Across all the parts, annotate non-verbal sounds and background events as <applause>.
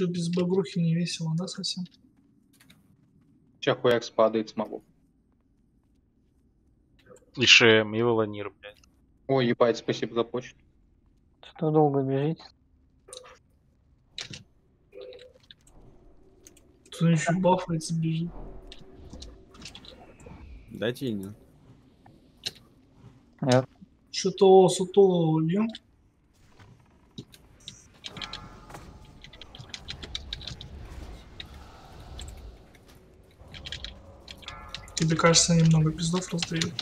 Что без багрухи не весело, да, совсем? Сейчас хуякс падает смогу. И Шем, и Волонир, блядь. Ой, ебать, спасибо за почту. Что долго бежите? Тут еще бафается бежит. Дайте Иню. Нет. Что-то сутулого убьем. Тебе кажется, они много пиздов раздают.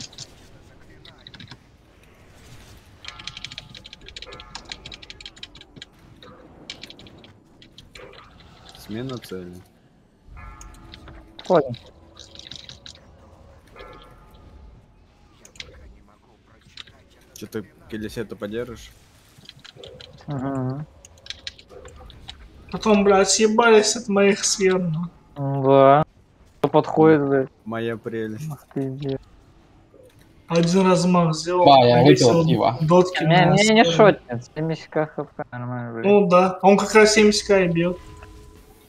Смена цели. Ходим. Че ты Келесету поддержишь? Угу. Потом, блядь, съебались от моих сфер. ну. Да. Подходит, блядь? Моя прелесть. Ах ты, дед. Один размах сделал. Да, я выпил пиво. Дотки Не, не, не шотнет. 70 хп, нормально, блядь. Ну да, он как раз 70к и бил.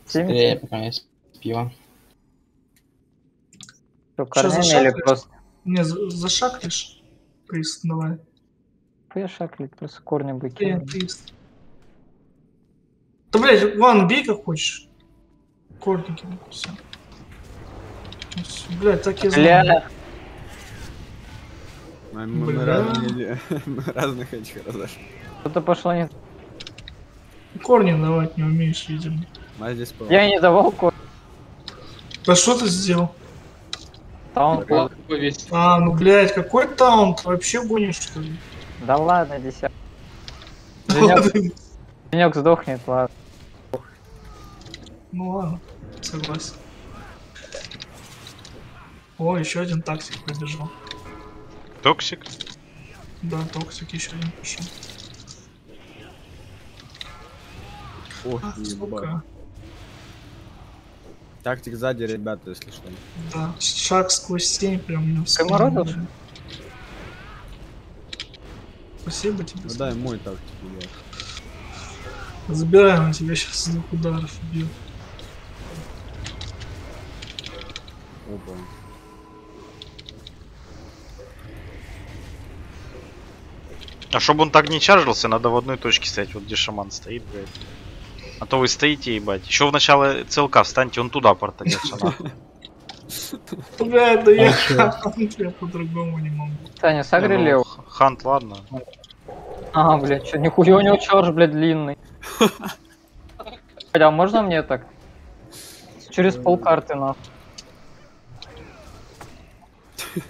70? Скорее, пока не пиво. Что, корнями или просто? Не, за- зашаклишь? Приз, давай. Пешак или просто корни бы приз. Да, блядь, ладно, бей как хочешь. Корники, все. Блядь, так я знаю. Бля, Мы, мы- Бля. разные, <laughs> мы разных этих разошли. что-то пошло не... Корни давать не умеешь, видимо. А здесь по... Я не давал корни. Да что ты сделал? Таун Ладно, повесил. А, ну, блядь, какой таунт? Вообще гонишь, что ли? Да ладно, десят. <laughs> Женек, Женек сдохнет, ладно. Ну ладно, согласен. О, еще один тактик побежал. Токсик. Да, токсик еще один пошел. Ох, А, сука. Тактик сзади, ребята, если что. Да, шаг сквозь тень прям мне блядь. Спасибо тебе. Ну дай мой тактик, ребят. Забираем, он тебя сейчас с двух ударов убьет. Опа. А чтобы он так не чаржился, надо в одной точке стоять, вот где шаман стоит, блядь. А то вы стоите, ебать. Еще в начало ЦЛК встаньте, он туда портанется надо. <laughs> Блядь, да я, <laughs> я по-другому не могу. Таня, согрели его. Ну, Хант, ладно. Ага, блядь, что, нихуя у него чарж, блядь, длинный. Блядь, А можно мне так? Через полкарты, нахуй. <laughs>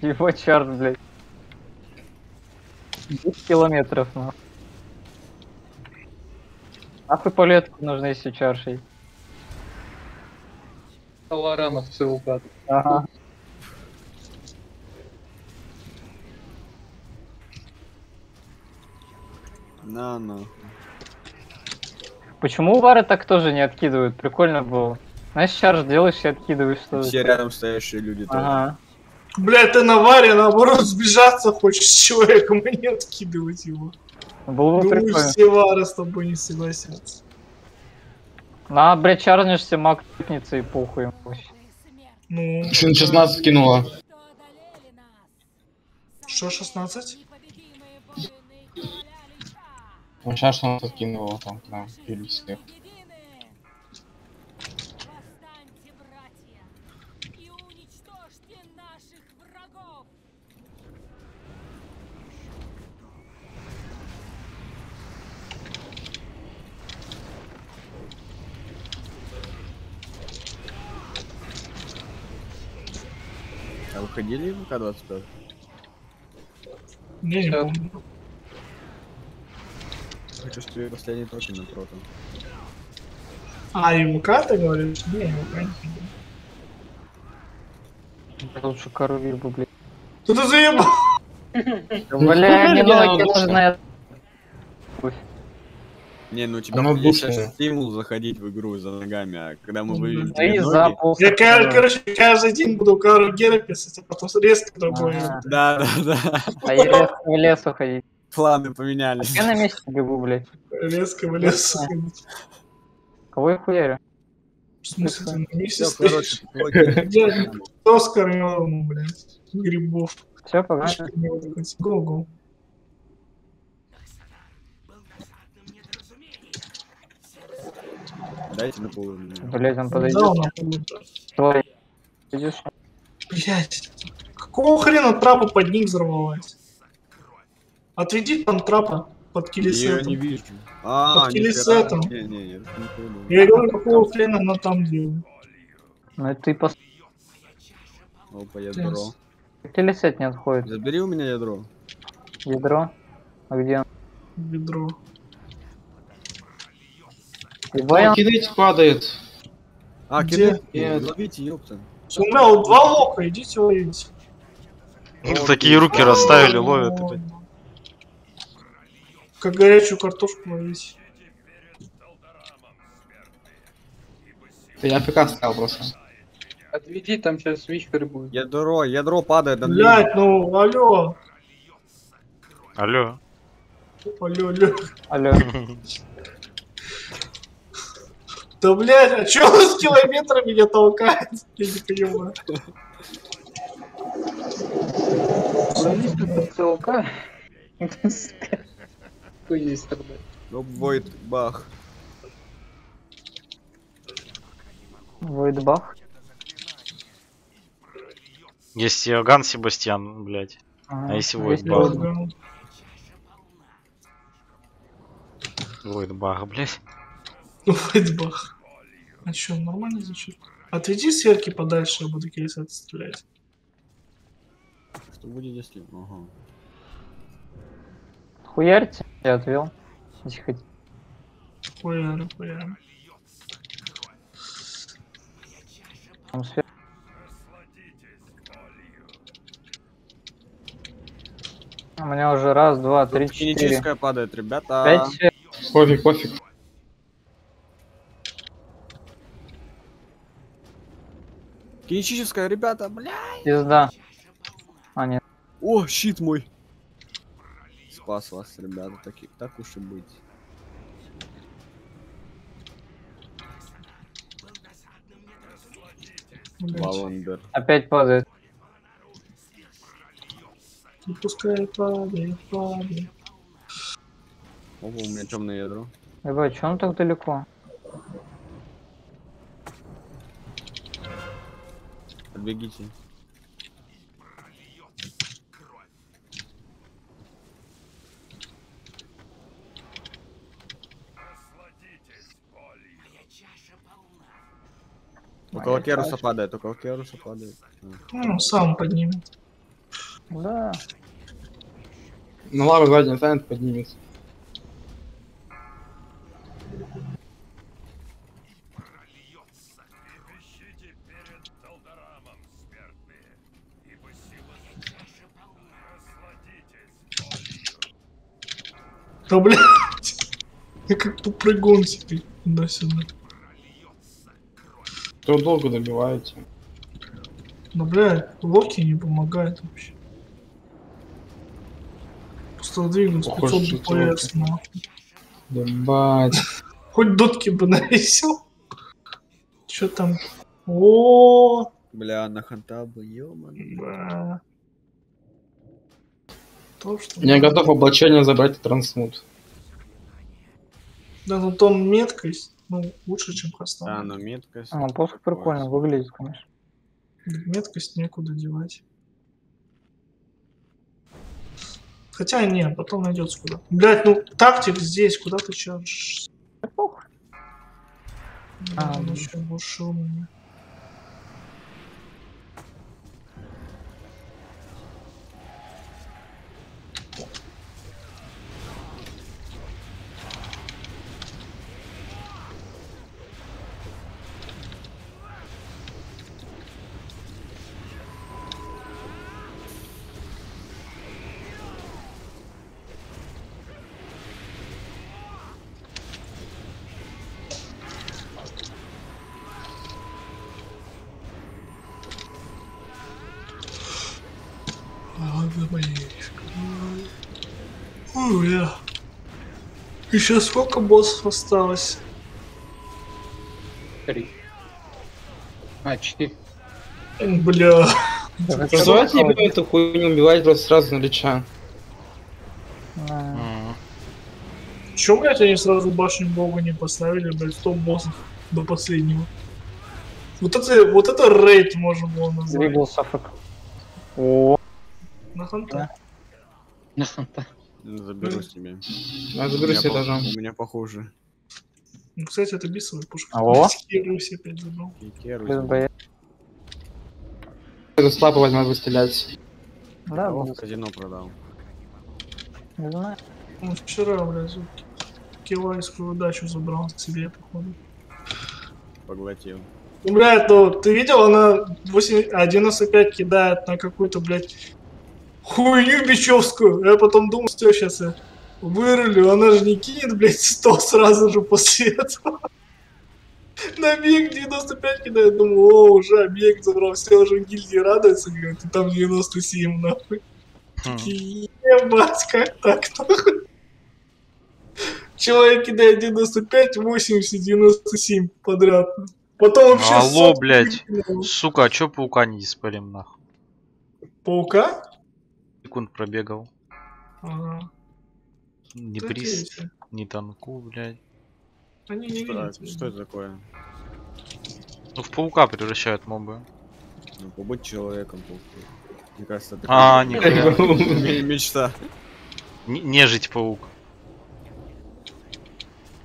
Его чарж, блядь. 10 километров, нахуй. Нахуй палетку нужно, если чарж есть. Лорана в ЦЛК. Ага. На, ну. Почему вары так тоже не откидывают? Прикольно было. Знаешь, чарж делаешь и откидываешь что Все рядом стоящие люди тоже. Блядь, ты на варе, наоборот, сбежаться хочешь с человеком, а не откидывать его. Было бы Думаю, прикольно. все вары с тобой не согласятся. На, блядь, чарнешься, маг типнется и похуй ему вообще. Ну, 16 кинула. что, 16? Он сейчас что-то кинула там, да, пили всех. Восстаньте, братья, и уничтожьте наших врагов! А выходили в ВК-25? Я не помню. Хочу, что я последний токен на прота. А, и ВК ты говоришь? Не, ВК не помню. Лучше коровир бы, блядь. Ты заебал! Бля, не ноги нужны. Не, ну у тебя Оно есть душное. сейчас стимул заходить в игру за ногами, а когда мы вывели тебе за. Я, кор- короче, каждый день буду Кару Гера писать, а потом резко другой. Ага. Да, да, да. А я резко в лес уходить. Планы поменялись. Я на месте бегу, блядь. Резко в лес. Кого я хуярю? В смысле, ты на месте Все, стоишь? скормил ему, блядь, грибов? Все, погнали. Го-го. Дайте на мне. Блять, он подойдет. Твой. Идешь? Блядь, какого хрена трапа под ним взорвалась? Отведи там трапа под Я ее не килисетом. вижу. А, Под килисетом. Не, не, я. Я говорю, какого хрена она там делает? Ну и ты пос... Опа, ядро. Телесет не отходит. Забери у меня ядро. Ядро. А где он? Ведро. Кидайте падает. А, Где? кидай. Нет. Ловите, ёпта. У меня два лока, идите ловите. Такие руки расставили, ловят. Как горячую картошку ловить. Я АФК стоял просто. Отведи, там сейчас вичкер будет. Ядро, ядро падает. Блять, ну алло. Алло. Алло, алло. Алло. <laughs> Да блять, а чё он с километра меня толкает? Я не понимаю. Целка. Хуй есть тогда. Ну, Войд, бах. Войдбах. Есть Иоганн Себастьян, блядь. Ага. А если Есть Войдбах? Войдбах. Войдбах, блядь. Ну, Файтбах. А чё, нормально звучит? Отведи сверки подальше, я буду килисет стрелять. Что будет, если... Ага. Хуярьте. Я отвел. Если хотите. Хуярю, хуярю. Там сфер- У меня уже раз, два, три, четыре. Кинетическая падает, ребята. Пять. Пофиг, пофиг. Кинетическая, ребята, бля. Пизда. А, нет. О, щит мой. Спас вас, ребята, так, так уж и быть. Блядь. Лавандер. Опять падает. Ну, Пускай падает, падает. Опа, у меня темное ядро. Ебать, чё он так далеко? Подбегите. Около Моя Керуса падает, около Керуса падает. Ну, сам поднимет. Да. Ну лава сзади не станет, поднимется. Да блядь. Я как попрыгун теперь туда-сюда. Кто долго добиваете? Да блядь, локи не помогает вообще. Просто двигаться Похоже, 500 что ДПС, нахуй. Ебать. Хоть дотки бы навесил. Чё там? О, Бля, на ханта бы, ёман. Да. То, что... Я готов облачение забрать и трансмут. Да, ну там меткость, ну, лучше, чем Да, хоста. но меткость. А, посох прикольно выглядит, конечно. Меткость некуда девать. Хотя не, потом найдется куда. Блять, ну тактик здесь, куда ты? Да. Да, А, блин. еще ушел меня. Еще сколько боссов осталось? Три. А, четыре. Бля. Называть не буду эту хуйню убивать просто сразу на лича. М. Чё, блядь, они сразу башню бога не поставили, блядь, в топ боссов до последнего? Вот это, вот это рейд можно было назвать. Двигался ФК. О, На ханта. на ханта. Заберу себе. У заберу меня себе даже. У меня похоже. Ну, кстати, это бисовая пушка. Алло? Руси опять забрал. Икеру Без себе. боя. Эту слабо возьму выстрелять. Да, Кого был. в казино продал. Не знаю. Он вчера, блядь, вот килайскую удачу забрал себе, походу. Поглотил. Блядь, ну, ты видел, она 8, а 95 кидает на какую-то, блядь, хуйню бичевскую. Я потом думал, что сейчас я вырулю, она же не кинет, блядь, 100 сразу же после этого. На бег 95 кидает, думаю, о, уже объект забрал, все уже гильдии радуется, говорит, и там 97, нахуй. Хм. Ебать, как так нахуй? Человек кидает 95, 80, 97 подряд. Потом вообще... Алло, блядь. Сука, а чё паука не диспарим нахуй? Паука? Секунд пробегал. Ага. Приз, дети. ни танку, блядь. Они не Что, видят. что это такое? Ну в паука превращают мобы. Ну, побыть человеком. паук. Мне кажется, это А, такая нихуя. м- мечта. Не- Нежить паук.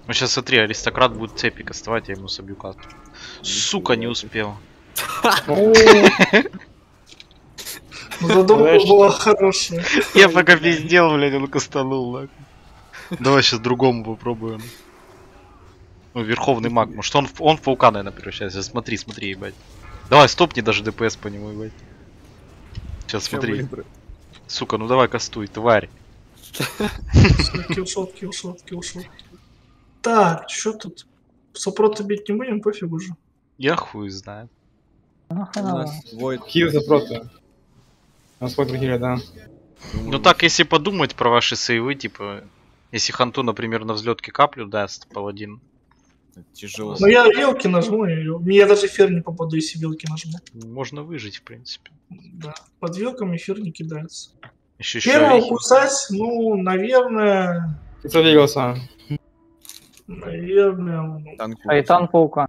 Ну сейчас смотри, аристократ будет цепи кастовать, я ему собью касту. Сука, не успел. <laughs> <laughs> Ну, Задумка была хорошая. Я пока пиздел, блядь, он кастанул, нахуй. Давай сейчас другому попробуем. Ну, верховный маг, может он, в- он в паука, наверное, превращается. Смотри, смотри, ебать. Давай, стопни даже ДПС по нему, ебать. Сейчас смотри. Сука, ну давай кастуй, тварь. Киллшот, киллшот, киллшот. Так, что тут? Сопрота бить не будем, пофигу же. Я хуй знаю. Войд. Хил за проты. На свой другие, да. Ну так, если подумать про ваши сейвы, типа, если Ханту, например, на взлетке каплю даст паладин, Тяжело. Но я вилки нажму, и я даже эфир не попаду, если вилки нажму. можно выжить, в принципе. Да. Под вилком эфир не кидается. Еще еще Первого орехи. кусать, ну, наверное... Ты задвигался. Наверное, ну, Танк Шайтан паука.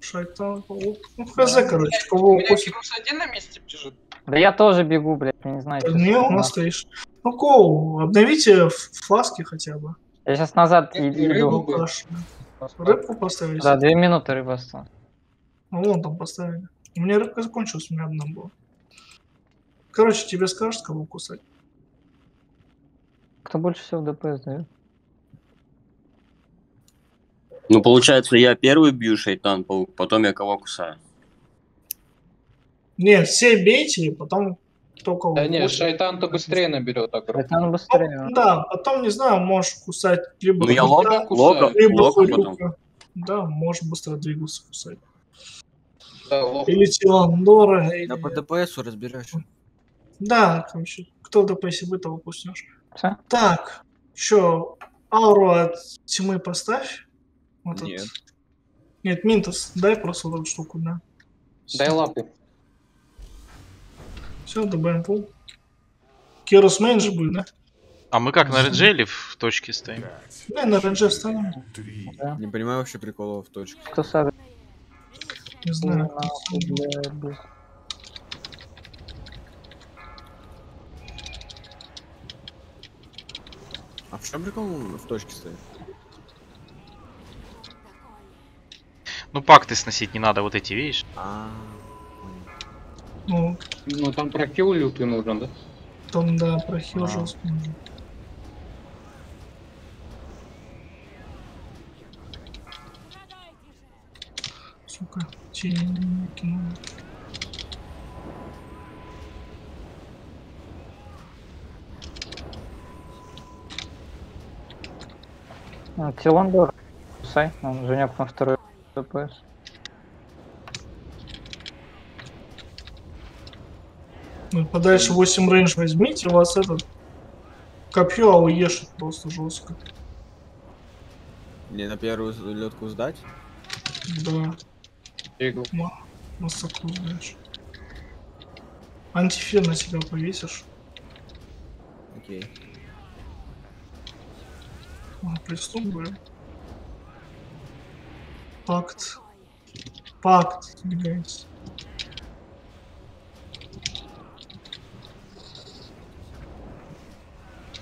шайтан, паук. Ну, хз, короче, У кого меня укусит. Один на месте бежит. Да я тоже бегу, блядь, я не знаю. Не, у нас стоишь. Ну, Коу, обновите фласки хотя бы. Я сейчас назад и- И рыбу иду. Кашу. Рыбку поставить? Да, две минуты рыба осталась. Ну, вон там поставили. У меня рыбка закончилась, у меня одна была. Короче, тебе скажут, кого кусать. Кто больше всего ДПС дает? Ну, получается, я первый бью шайтан паук, потом я кого кусаю. Нет, все бейте, и потом кого Да не, кусает. шайтан-то быстрее наберет агро. Шайтан быстрее. Ну, Да, потом, не знаю, можешь кусать либо Ну, я кусаю. лока, либо лока потом. Да, можешь быстро двигаться кусать. Да, лох. Или Тиландора, или... Я по ДПСу разбираюсь. Да, короче, кто ДПС вы, того куснешь. Всё? Так, чё, ауру от тьмы поставь. Вот Нет. этот. Нет, Минтос, дай просто вот эту штуку, да. Дай лапу. Все, добавим пул. Керус Мейн же будет, да? А мы как, на Реджеле в точке стоим? Да, на ренже встанем. Не понимаю вообще приколов в точке. Кто сагрит? Не знаю. Блядь. А в чем прикол в точке стоит? Ну пакты сносить не надо, вот эти, видишь? А, Ну, Ну там прохил лютый нужен, да? там, да, прохил А. жестко нужен. Сука, кинул. Ну, Тиландор. Кусай, он женек на второй DPS. Ну, подальше 8 range возьмите, у вас этот копье AOE шит просто жестко. не на первую летку сдать? Да, Двигал. массакруешь. Антифир на себя повесишь. Окей. А, Приступаем. Пакт. Пакт, двигается.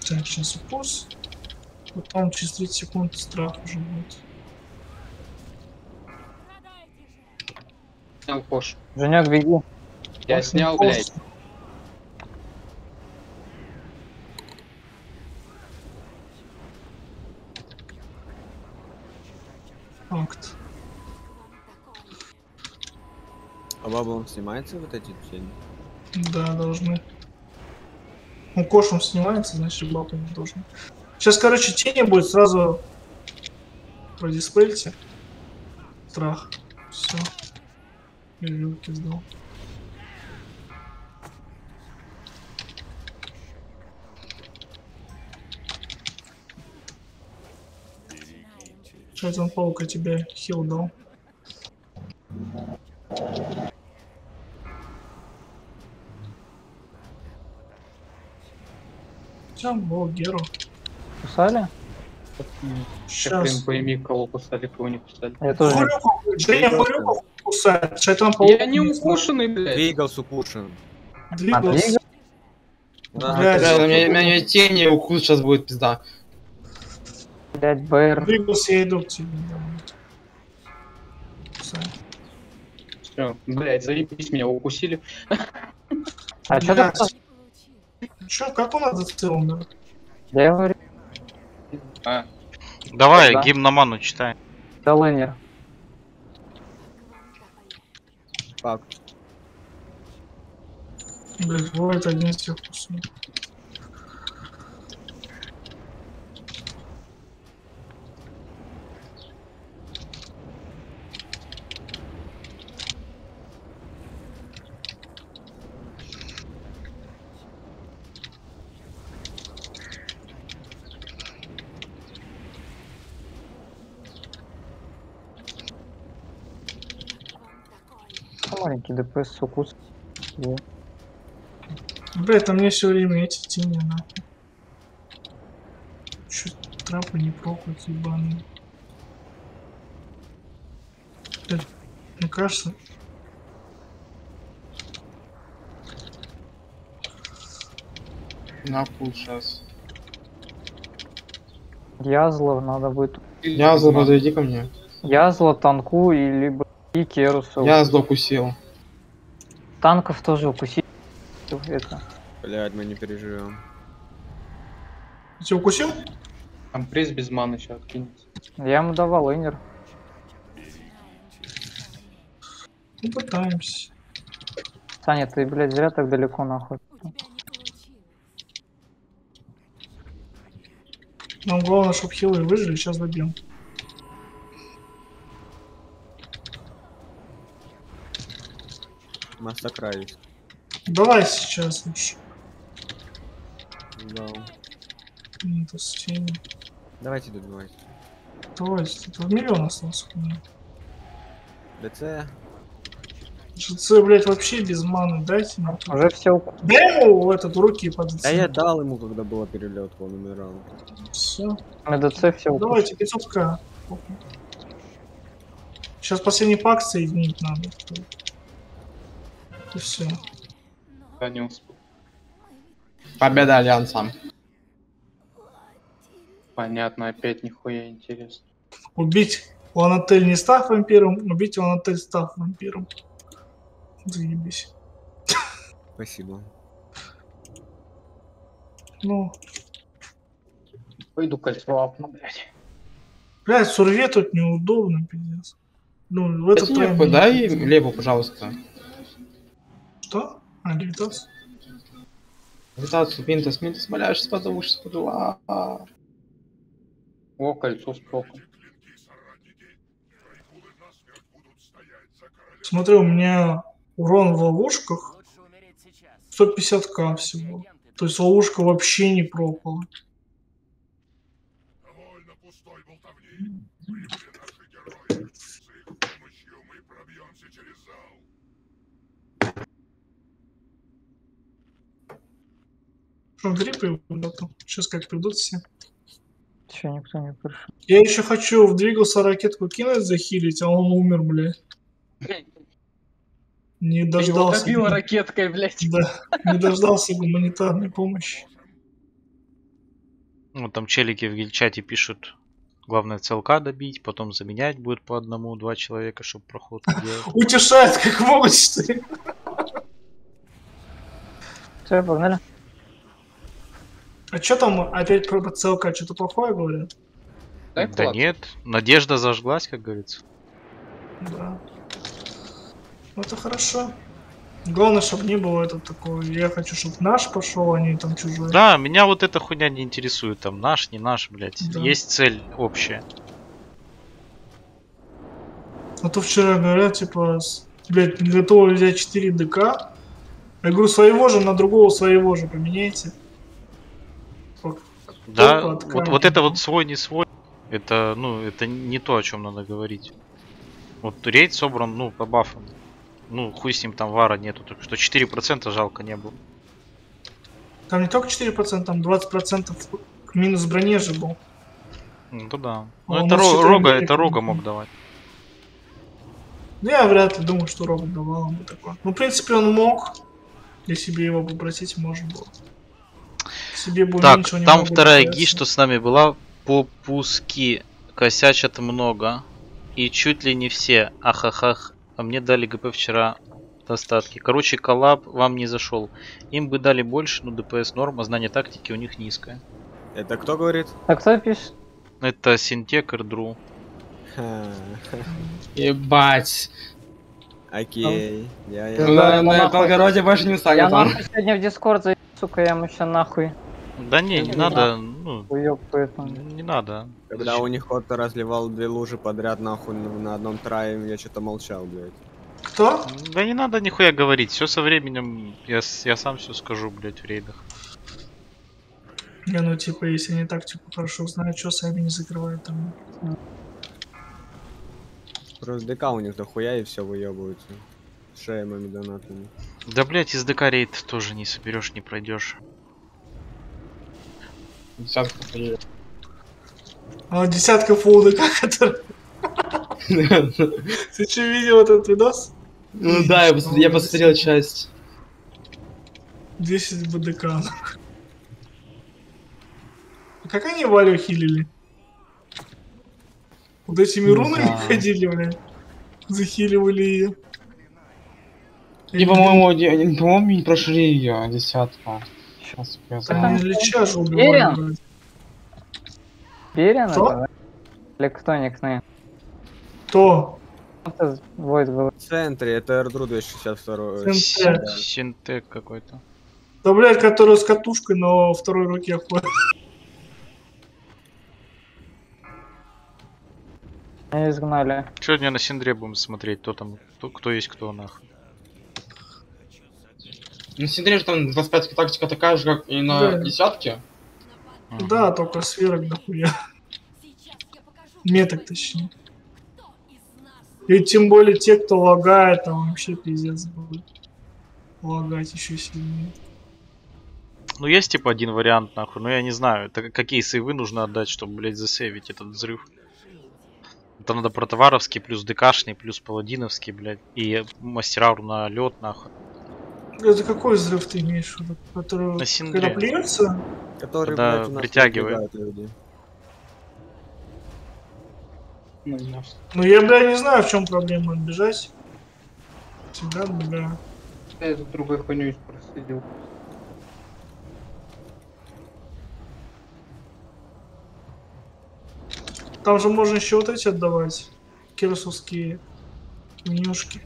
Так, сейчас укус. Потом через 30 секунд страх уже будет. Снял кош. Женек, беги. Я снял, блядь. Пакт. А баблом снимается вот эти тени? Да, должны. Ну, кошем снимается, значит, бабы не должны. Сейчас, короче, тени будет сразу продиспельте. Страх. Все. Вилки сдал. Шайтан паука тебе хил дал. Был Геру? Кусали? Сейчас. Хрен пойми, кого кусали, кого не кусали. Я тоже. Хурюку, Женя Хурюку кусает. Шайтан паук. Я не укушенный, блядь. Двигался укушен. А, Двигался. Да, Блядь, Да, у меня, у меня тени, укус сейчас будет пизда. Блять, БР. Двигался, я иду к тебе. блядь, заебись, меня укусили. А что ты Чё, как он этот в целом, да? Я говорю, А, Давай, Да. гимн на ману читай. да лейнер. Пак. Блять, бывает один из тех кусок. ДПС с укус. Во. Блять, там мне все время эти тени нахуй. Чё, трапы не прокают, ебаные. Блядь, Мне кажется, На пул сейчас. Язлов надо будет. Язла, подойди ко мне. Язла, танку и либо и Керуса. Язла укусил. Танков тоже укусить. Это. Блядь, мы не переживем. тебя укусил? там пресс без маны сейчас откинется. Я ему давал лейнер. Ну, пытаемся. Саня, ты, блядь, зря так далеко нахуй. Нам главное, чтобы хилы выжили, сейчас добьем. Массакраюсь. Давай сейчас лучше. Да. М, Это с тенью. Давайте добивайте. Давайте, тут миллион остался. по-моему. ДЦ. ЖЦ, блять, вообще без маны, дайте нам. Уже все. Дай ему этот руки под Да я дал ему, когда была перелетка, он умирал. Все. МДЦ все укус. Давайте 500к. Сейчас последний пак соединить надо. И все. Да не успел. Победа Альянса. Понятно, опять нихуя интересно. Убить Ланатель не став вампиром, убить Ланатель став вампиром. Заебись. Спасибо. Ну, Пойду кольцо апну, блядь. блядь, сурве тут неудобно, пиздец. Ну, в этот тайм- подай леву, пожалуйста. Что? А, левитация? Гравитацию, Пинтас, Минтас, моляешь, спаду, спаду. а, а. О, кольцо с проком. Смотри, у меня урон в ловушках 150к всего. То есть ловушка вообще не пропала. Андрей появился. Сейчас как придут все. Че, никто не пришел. Я еще хочу в двигался ракетку кинуть, захилить, а он умер, бля. Не его дождался. добила ракеткой, блядь. Да, не дождался гуманитарной помощи. Ну, там челики в гильчате пишут, главное ЦЛК добить, потом заменять будет по одному, два человека, чтобы проход <laughs> делать. Утешают, как могут, что ли. Все, погнали. А что там опять про ЦЛК? Что-то плохое говорят? Дай Да нет, надежда зажглась, как говорится. Да. Ну это хорошо. Главное, чтобы не было это такое. Я хочу, чтобы наш пошел, а не там чужой. Да, меня вот эта хуйня не интересует, там наш, не наш, блядь. Да. Есть цель общая. А то вчера говорят, типа, блядь, не готовы взять 4 ДК. Я говорю, своего же на другого своего же поменяйте. Да, Только вот, вот это вот свой, не свой, это, ну, это не то, о чем надо говорить. Вот рейд собран, ну, по бафам. Ну, хуй с ним, там вара нету, так что 4% жалко не было. Там не только 4%, там 20% к минус броне же был. Ну, то да. А Ну, у это ро- рога, как- это рога мог давать. Ну, я вряд ли думаю, что робот давал ему такое. Ну, в принципе, он мог. Если себе его попросить, можно было. Себе бы Так, там вторая ги, что с нами была, попуски. Косячат много. И чуть ли не все. Ахахах. А мне дали ГП вчера достатки. Короче, коллаб вам не зашел. Им бы дали больше, но ДПС норм, а знание тактики у них низкое. Это кто говорит? А кто пишет? Это Синтек, Эрдру. Ха, Ебать. Окей. Я, я... Да, Ну, На ну на нахуй. Белгороде больше не Я станет. он. нахуй сегодня в Дискорд зайду, сука, я ему ща нахуй Да не, не Не надо, ну, не надо. Когда у них кто-то разливал две лужи подряд нахуй на одном трае, я что-то молчал, блядь. Кто? Да не надо нихуя говорить, все со временем, я, я сам все скажу, блять, в рейдах. Не, ну, типа, если они тактику хорошо знают, что сами не закрывают там. Просто ДК у них дохуя и все выебываются. С шеями донатами. Да, блять, из ДК рейд тоже не соберешь, не пройдешь. Десятка поедет. А десятка фулдыка, <laughs> который... Ты что, видел этот видос? Ну да, я пос- я посмотрел часть. 10 БДК. А как они Валю хилили? Вот этими рунами ходили, блядь. Захиливали ее. И, по-моему, по-моему, не прошли ее, десятка. Сейчас я Там не леча же Уверен? убивали, блядь. Берин Кто? Или кто никны? Кто? Это Войд был. В центре это Эрдру 262. Синтек. Синтек какой-то. Да, блядь, который с катушкой на второй руке ходит. Изгнали. Сегодня на Синдре будем смотреть, кто там, кто, кто есть кто нахуй. Ну, смотри, что там 25 тактика такая же, как и на Да. десятке. Да, только сферок дохуя. Меток, точнее. И тем более те, кто лагает, там вообще пиздец будет. Лагать еще сильнее. Ну есть типа один вариант нахуй, но я не знаю, это какие сейвы нужно отдать, чтобы, блять, засейвить этот взрыв. Это надо протоваровский, плюс ДКшный, плюс паладиновский, блядь, и мастера на лед нахуй. Это какой взрыв ты имеешь в виду? Который, На Синдре. когда плюется? Который, Когда блядь, у нас притягивает. люди. Ну. Ну я, бля, не знаю, в чем проблема отбежать. Всегда отбегаю. Я тут другой хуйню проследил. Там же можно еще вот эти отдавать. Кирсовские менюшки.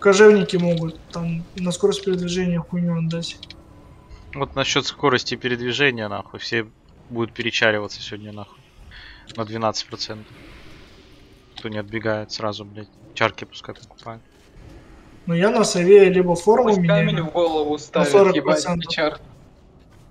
Кожевники могут там на скорость передвижения хуйню отдать. Вот насчет скорости передвижения, нахуй, все будут перечариваться сегодня, нахуй. На 12%. Кто не отбегает сразу, блядь. Чарки пускай покупают. Но я на сове либо форму Пусть камень меняю. в голову ставит, 40%. ебать, чар.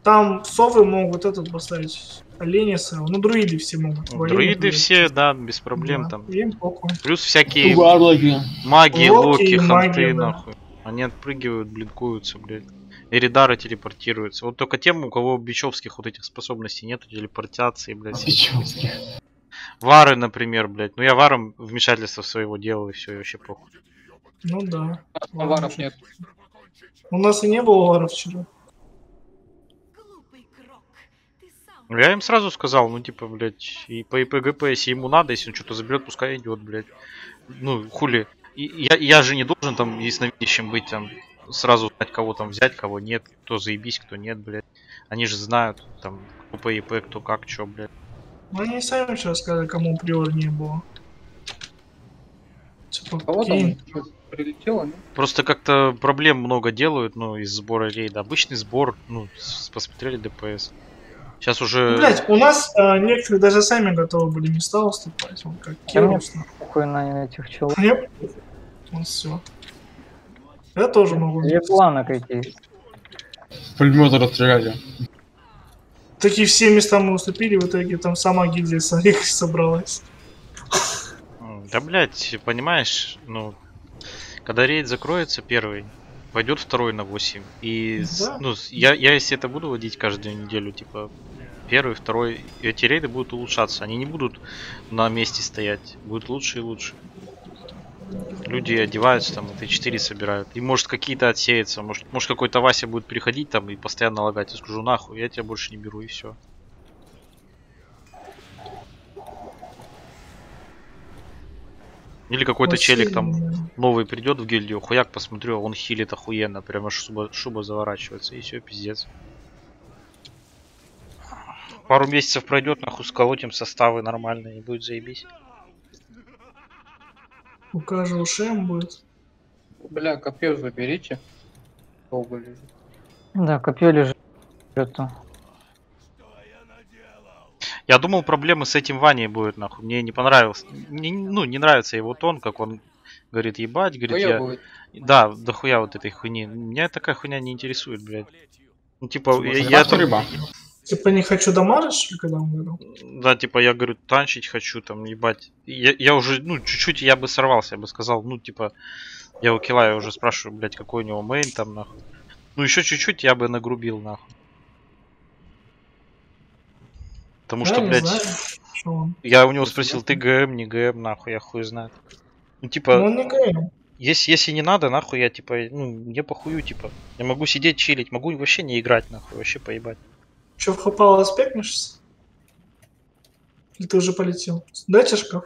Там совы могут этот поставить. Оленя совы. Ну, друиды все могут. Ну, Друиды друиды. все, да, без проблем Да, там. Им похуй. Плюс всякие Варлоки. маги, Локи локи, и ханты, да. нахуй. Они отпрыгивают, блинкуются, блядь. Эридары телепортируются. Вот только тем, у кого бичевских вот этих способностей нету, телепортации, блядь. Бичевских. Вары, например, блядь. Ну я варом вмешательство своего делаю, и все, вообще похуй. Ну да. Варов нет. У нас и не было варов вчера. Глупый крок. Ты сам Ну, Я им сразу сказал, ну типа, блядь, и по ИПГП, если ему надо, если он что-то заберет, пускай идет, блядь. Ну, хули. И я, я же не должен там ясновидящим быть, там, сразу знать, кого там взять, кого нет, кто заебись, кто нет, блядь. Они же знают, там, кто по ИП, кто как, чё, блядь. Ну они сами сейчас сказали, кому приор не было. Типа, прикинь. там чё, прилетело, ну? Просто как-то проблем много делают, ну, из сбора рейда. Обычный сбор, ну, посмотрели ДПС. Сейчас уже... Ну, блядь, у нас а, некоторые даже сами готовы были места уступать. Вот как нахуй. Похуй на этих челов. Мне... Вот все. Я тоже могу. Ебланы какие. Пулеметы расстреляли. Такие все места мы уступили, в итоге там сама гильдия своих собралась. Да, блядь, понимаешь, ну, когда рейд закроется первый, пойдет второй на 8. И, Да. ну, я, я если это буду водить каждую неделю, типа, первый, второй, эти рейды будут улучшаться. Они не будут на месте стоять, будут лучше и лучше. Люди одеваются, там, Т4 собирают. И может какие-то отсеются, может, может какой-то Вася будет приходить там и постоянно лагать. Я скажу, нахуй, я тебя больше не беру, и все. Или какой-то челик там новый придет в гильдию, хуяк посмотрю, он хилит охуенно, прямо шуба, шуба заворачивается, и все, пиздец. Пару месяцев пройдет, нахуй сколотим составы нормальные, и будет заебись. У каждого шем будет. Бля, копье заберите. Долго лежит. Да, копье лежит. Я думал, проблемы с этим Ваней будет, нахуй. Мне не понравился. Мне, ну, не нравится его тон, как он говорит, ебать, говорит, я... Выебывает. Да, дохуя вот этой хуйни. Меня такая хуйня не интересует, блядь. Ну, типа, я, я Я рыба. Типа не хочу дамажить, когда он говорил? Да, типа, я говорю, танчить хочу, там, ебать. Я, я уже, ну, чуть-чуть я бы сорвался, я бы сказал, ну, типа, я у Килая уже спрашиваю, блядь, какой у него main там, нахуй. Ну, еще чуть-чуть я бы нагрубил, нахуй. Потому Я что, блядь, знаю, я у него спросил, ты GM, не GM, нахуй, я хуй знает. Ну, типа, Ну, не говорил. если, если не надо, нахуй, я, типа, ну, мне похую, типа. Я могу сидеть, чилить, могу вообще не играть, нахуй, вообще поебать. Че, в хапало спекнешься? Или ты уже полетел? Дайте шкаф.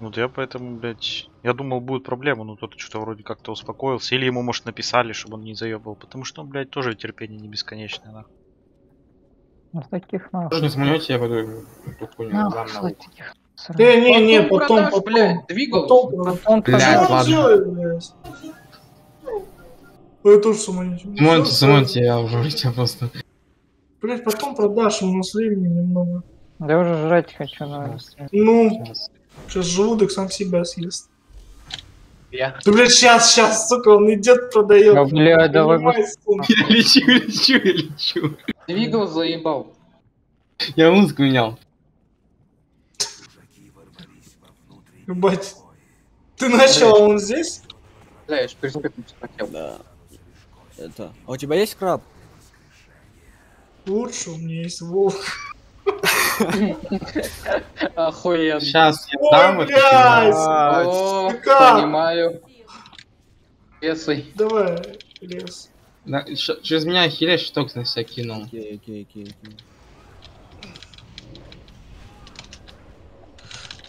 Вот я поэтому, блядь, я думал, будет проблема, но тот что-то вроде как-то успокоился. Или ему, может, написали, чтобы он не заебал. Потому что, ну, блядь, тоже терпение не бесконечное, нахуй. Ну, таких нахуй. Тоже не сманете, я пойду эту хуйню дам Нахуй, на с лук. таких. Не, не, не, Потом потом, продашь, потом. блядь, двигался. Потом, Потом Блядь, Что он ладно. делает, блядь? Ой, тоже с ума не Самонте, Самонте, я уже улетел просто. Блять, потом продашь, у нас времени немного. Да я уже жрать хочу, наверное. Ну, Сейчас. сейчас желудок сам себя съест. Я. Да, блядь, сейчас, сейчас, сука, он идет, продает. Да, блядь, давай? <laughs> Я лечу, лечу, я лечу. Двигал, заебал. Я музыку менял. Ебать. Ты начал, а он здесь? Бля, я ж переспекнуться хотел. Да. Это. А у тебя есть краб? Лучше, у меня есть волк. Охуенно. Сейчас я дам это. понимаю. Лесой. Давай, лес. Через меня хиляешь, шток на себя кинул. Окей, окей, окей, окей.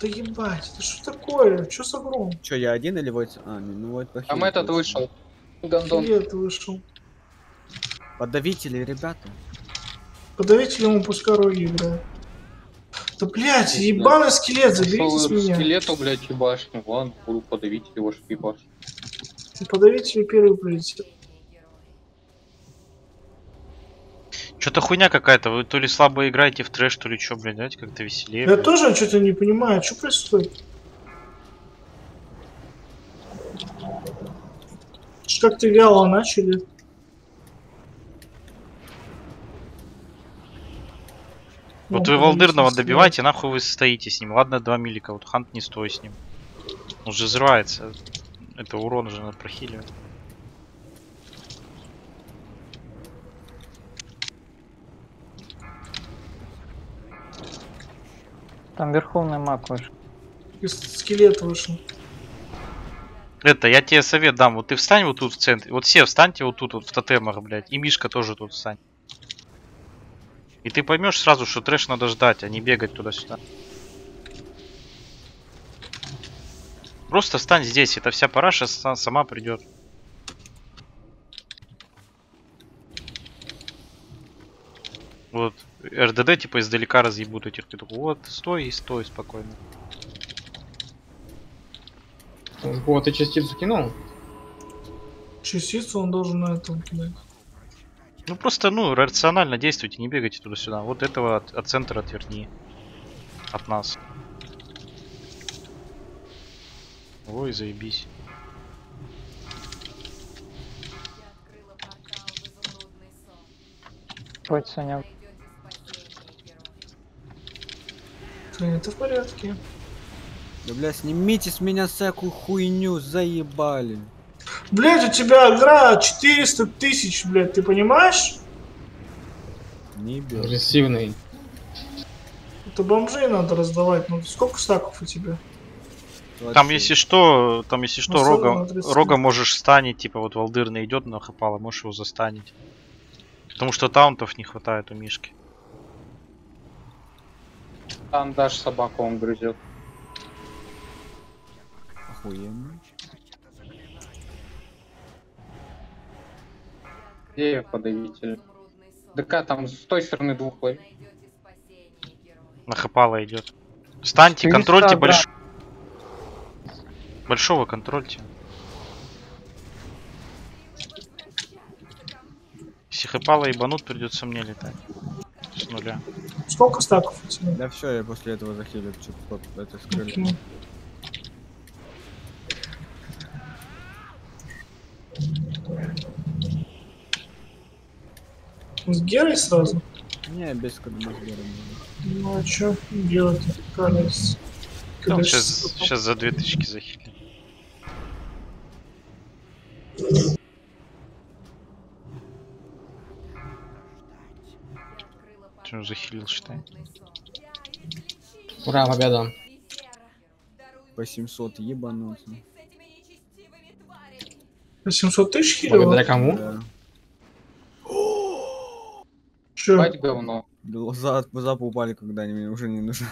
Да ебать, это что такое? Что с огром? Че, я один или Войт? А, ну Войт похилит Там этот вышел. Гондон. Привет, вышел. Подавители, ребята. Подавите ему, пускай роги играет. Да блять, ебаный скелет, заберите с меня. скелету, блядь, ебашню. Ладно, буду подавить его, ж ебашь. Подавите и первый прилетел. Что-то хуйня какая-то. Вы то ли слабо играете в трэш, то ли что, блядь, давайте как-то веселее. Я блядь. тоже что-то не понимаю, что происходит? Как-то вяло начали. Вот ну, вы Волдырного добивайте, нахуй вы стоите с ним. Ладно, два милика, вот Хант не стой с ним. Он же взрывается. Это урон уже на прохиливать. Там верховный маг вышел. Скелет вышел. Это, я тебе совет дам. Вот ты встань вот тут в центре. Вот все встаньте вот тут вот в тотемах, блядь. И Мишка тоже тут встань. И ты поймешь сразу, что трэш надо ждать, а не бегать туда-сюда. Просто встань здесь, эта вся параша са- сама придет. Вот, РДД типа издалека разъебут этих. Ты такой, вот, стой и стой спокойно. Вот, ты частицу кинул? Частицу он должен на этом кидать. Ну просто, ну, рационально действуйте, не бегайте туда-сюда. Вот этого от, от центра отверни. От нас. Ой, заебись. Хоть, Саня. Саня, ты в порядке. Да, бля, снимите с меня всякую хуйню, заебали. Блять, у тебя игра 400 тысяч, блядь, ты понимаешь? Не бей. Агрессивный. Это бомжей надо раздавать. Ну сколько стаков у тебя? Там, если что, там, если что, Ну, рога, 30. рога можешь станить, типа вот Валдырна идет на хапала, можешь его застанить. Потому что таунтов не хватает у Мишки. Там дашь собаку, он грызет. Охуенно. Где подавитель? ДК там с той стороны двух ловит. На хапала идет. Станьте, 400 контрольте грамм. больш... Большого контрольте. Если хапала ебанут, придется мне летать. С нуля. Сколько стаков? Да все, я после этого. Что-то это скрыли. Окей. С Герой сразу? Не, без кадмазбера. Ну а чё делать? Кажется. Когда сейчас, сейчас за две тысячи захили. Че захилил, считай? Ура, победа. По 700 ебануться. 800 тысяч хилила? Благодаря кому? Да. Чё? Бать говно. Глаза от запа упали, когда они мне уже не нужны.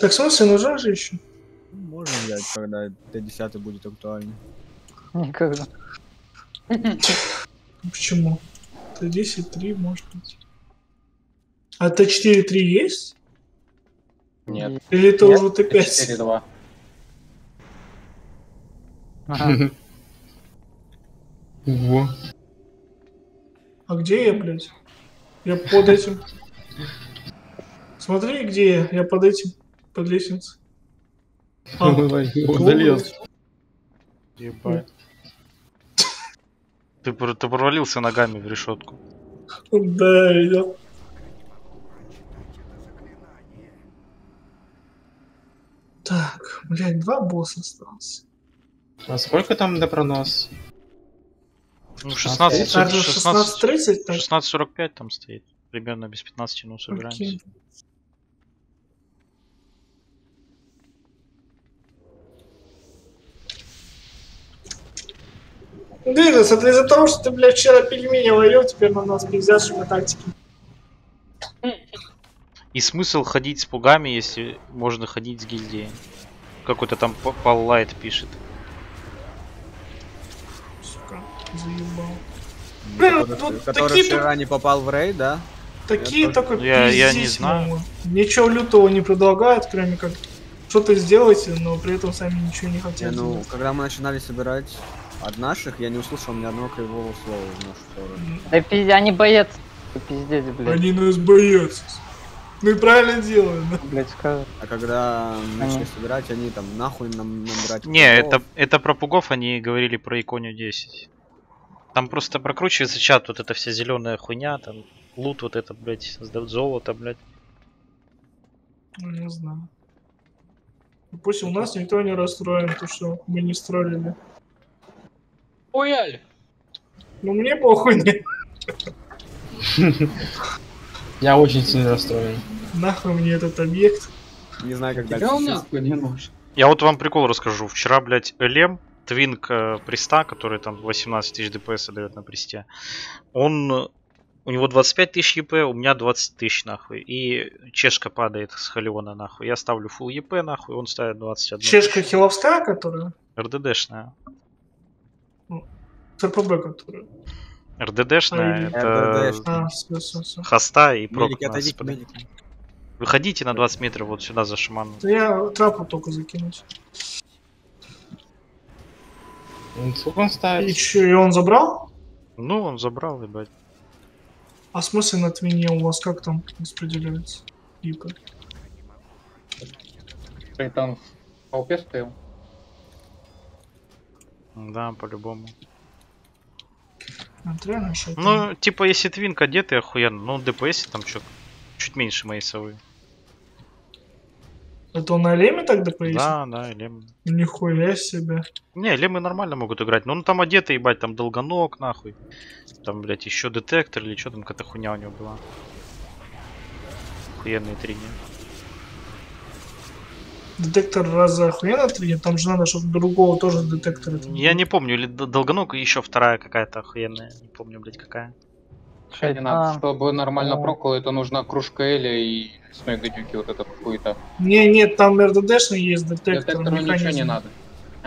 Так в смысле, нужен же еще? Можно взять, когда Т10 будет актуальный. Никогда. <laughs> Почему? Т10 3 может быть. А Т4 3 есть? Нет. Или это Нет, уже Т5? 4-2. <laughs> Ага. Ого. А где я, блядь? Я под этим. Смотри, где я. Я под этим. Под лестницей. А, Залез. Ебать. <laughs> Ты, ты провалился ногами в решетку. Да, я видел. Так, блядь, два босса осталось. А сколько там до пронос? Ну, 16, А, 16, 16.30? Так, 16.45 там стоит. Примерно без 15 минут собираемся. окей. Дынос, это из-за того, что ты, блядь, вчера пельмени ловил, теперь на нас пиздят, что мы тактики. И смысл ходить с PUG ами, если можно ходить с гильдией? Какой-то там П- Пал Лайт пишет. Заебал. Блин, Который, вот который такие вчера не попал в рейд, да? Такие Я только Я- я не знаю. Ничего лютого не предлагают, кроме как что-то сделайте, но при этом сами ничего не Не, хотят ну, делать. когда мы начинали собирать от наших, я не услышал ни одного кривого слова в нашу сторону. Да пиздец, они боятся. Пиздец, блядь. Они нас боятся. Ну и правильно делают, да? Блядь, скажут. А когда начали собирать, они там нахуй нам набирать. Не, кривов. это, это про пугов они говорили про иконю 10. Там просто прокручивается чат, вот эта вся зеленая хуйня, там лут вот это, блядь, золото, блядь. Ну, не знаю. Ну, Пусть у нас никто не расстроен, то что мы не строили. Хуяль! Ну мне похуй, не. Я очень сильно расстроен. нахуй мне этот объект. Не знаю, как дальше. он идти. нахуй не нужен. Я вот вам прикол расскажу. Вчера, блядь, Элем, твинк э, приста, который там 18 тысяч ДПС дает на присте, он... У него 25 тысяч ЕП, у меня 20 тысяч, нахуй. И чешка падает с Халиона, нахуй. Я ставлю full ЕП, нахуй, он ставит 21. Чешка хиловская, которая? РДДшная. ЦПБ, которая? РДДшная, А, это РДДшная. А, все, все, все. хоста и прок. Выходите на 20 метров вот сюда за шаманом. Я трапу только закинуть. Сколько он И ставит? че, и он забрал? Ну, он забрал, ебать. А в смысле на твине у вас как там распределяется? Типа. Ты там в толпе стоял. Да, по-любому. Ну, типа, если твинк одетый охуенно, ну, ДПС там чё, чуть меньше моей совы. Это он на Леме тогда пояснил? Да, да, Лем. Нихуя себе. Не, Лемы нормально могут играть, но он там одетый, ебать, там долгоног, нахуй. Там, блядь, еще детектор или что там какая-то хуйня у него была. Охуенные трини. Детектор раза охуенно тренит, там же надо, чтобы другого тоже детектора. Я не помню, или долгоног еще вторая какая-то охуенная. Не помню, блядь, какая. Что не надо? А, Чтобы нормально а. прокол, это нужна кружка Эля и лесной гадюки, вот это какую-то. Не, нет, там РДДшный есть детектор. Детектору ничего механизм. не надо.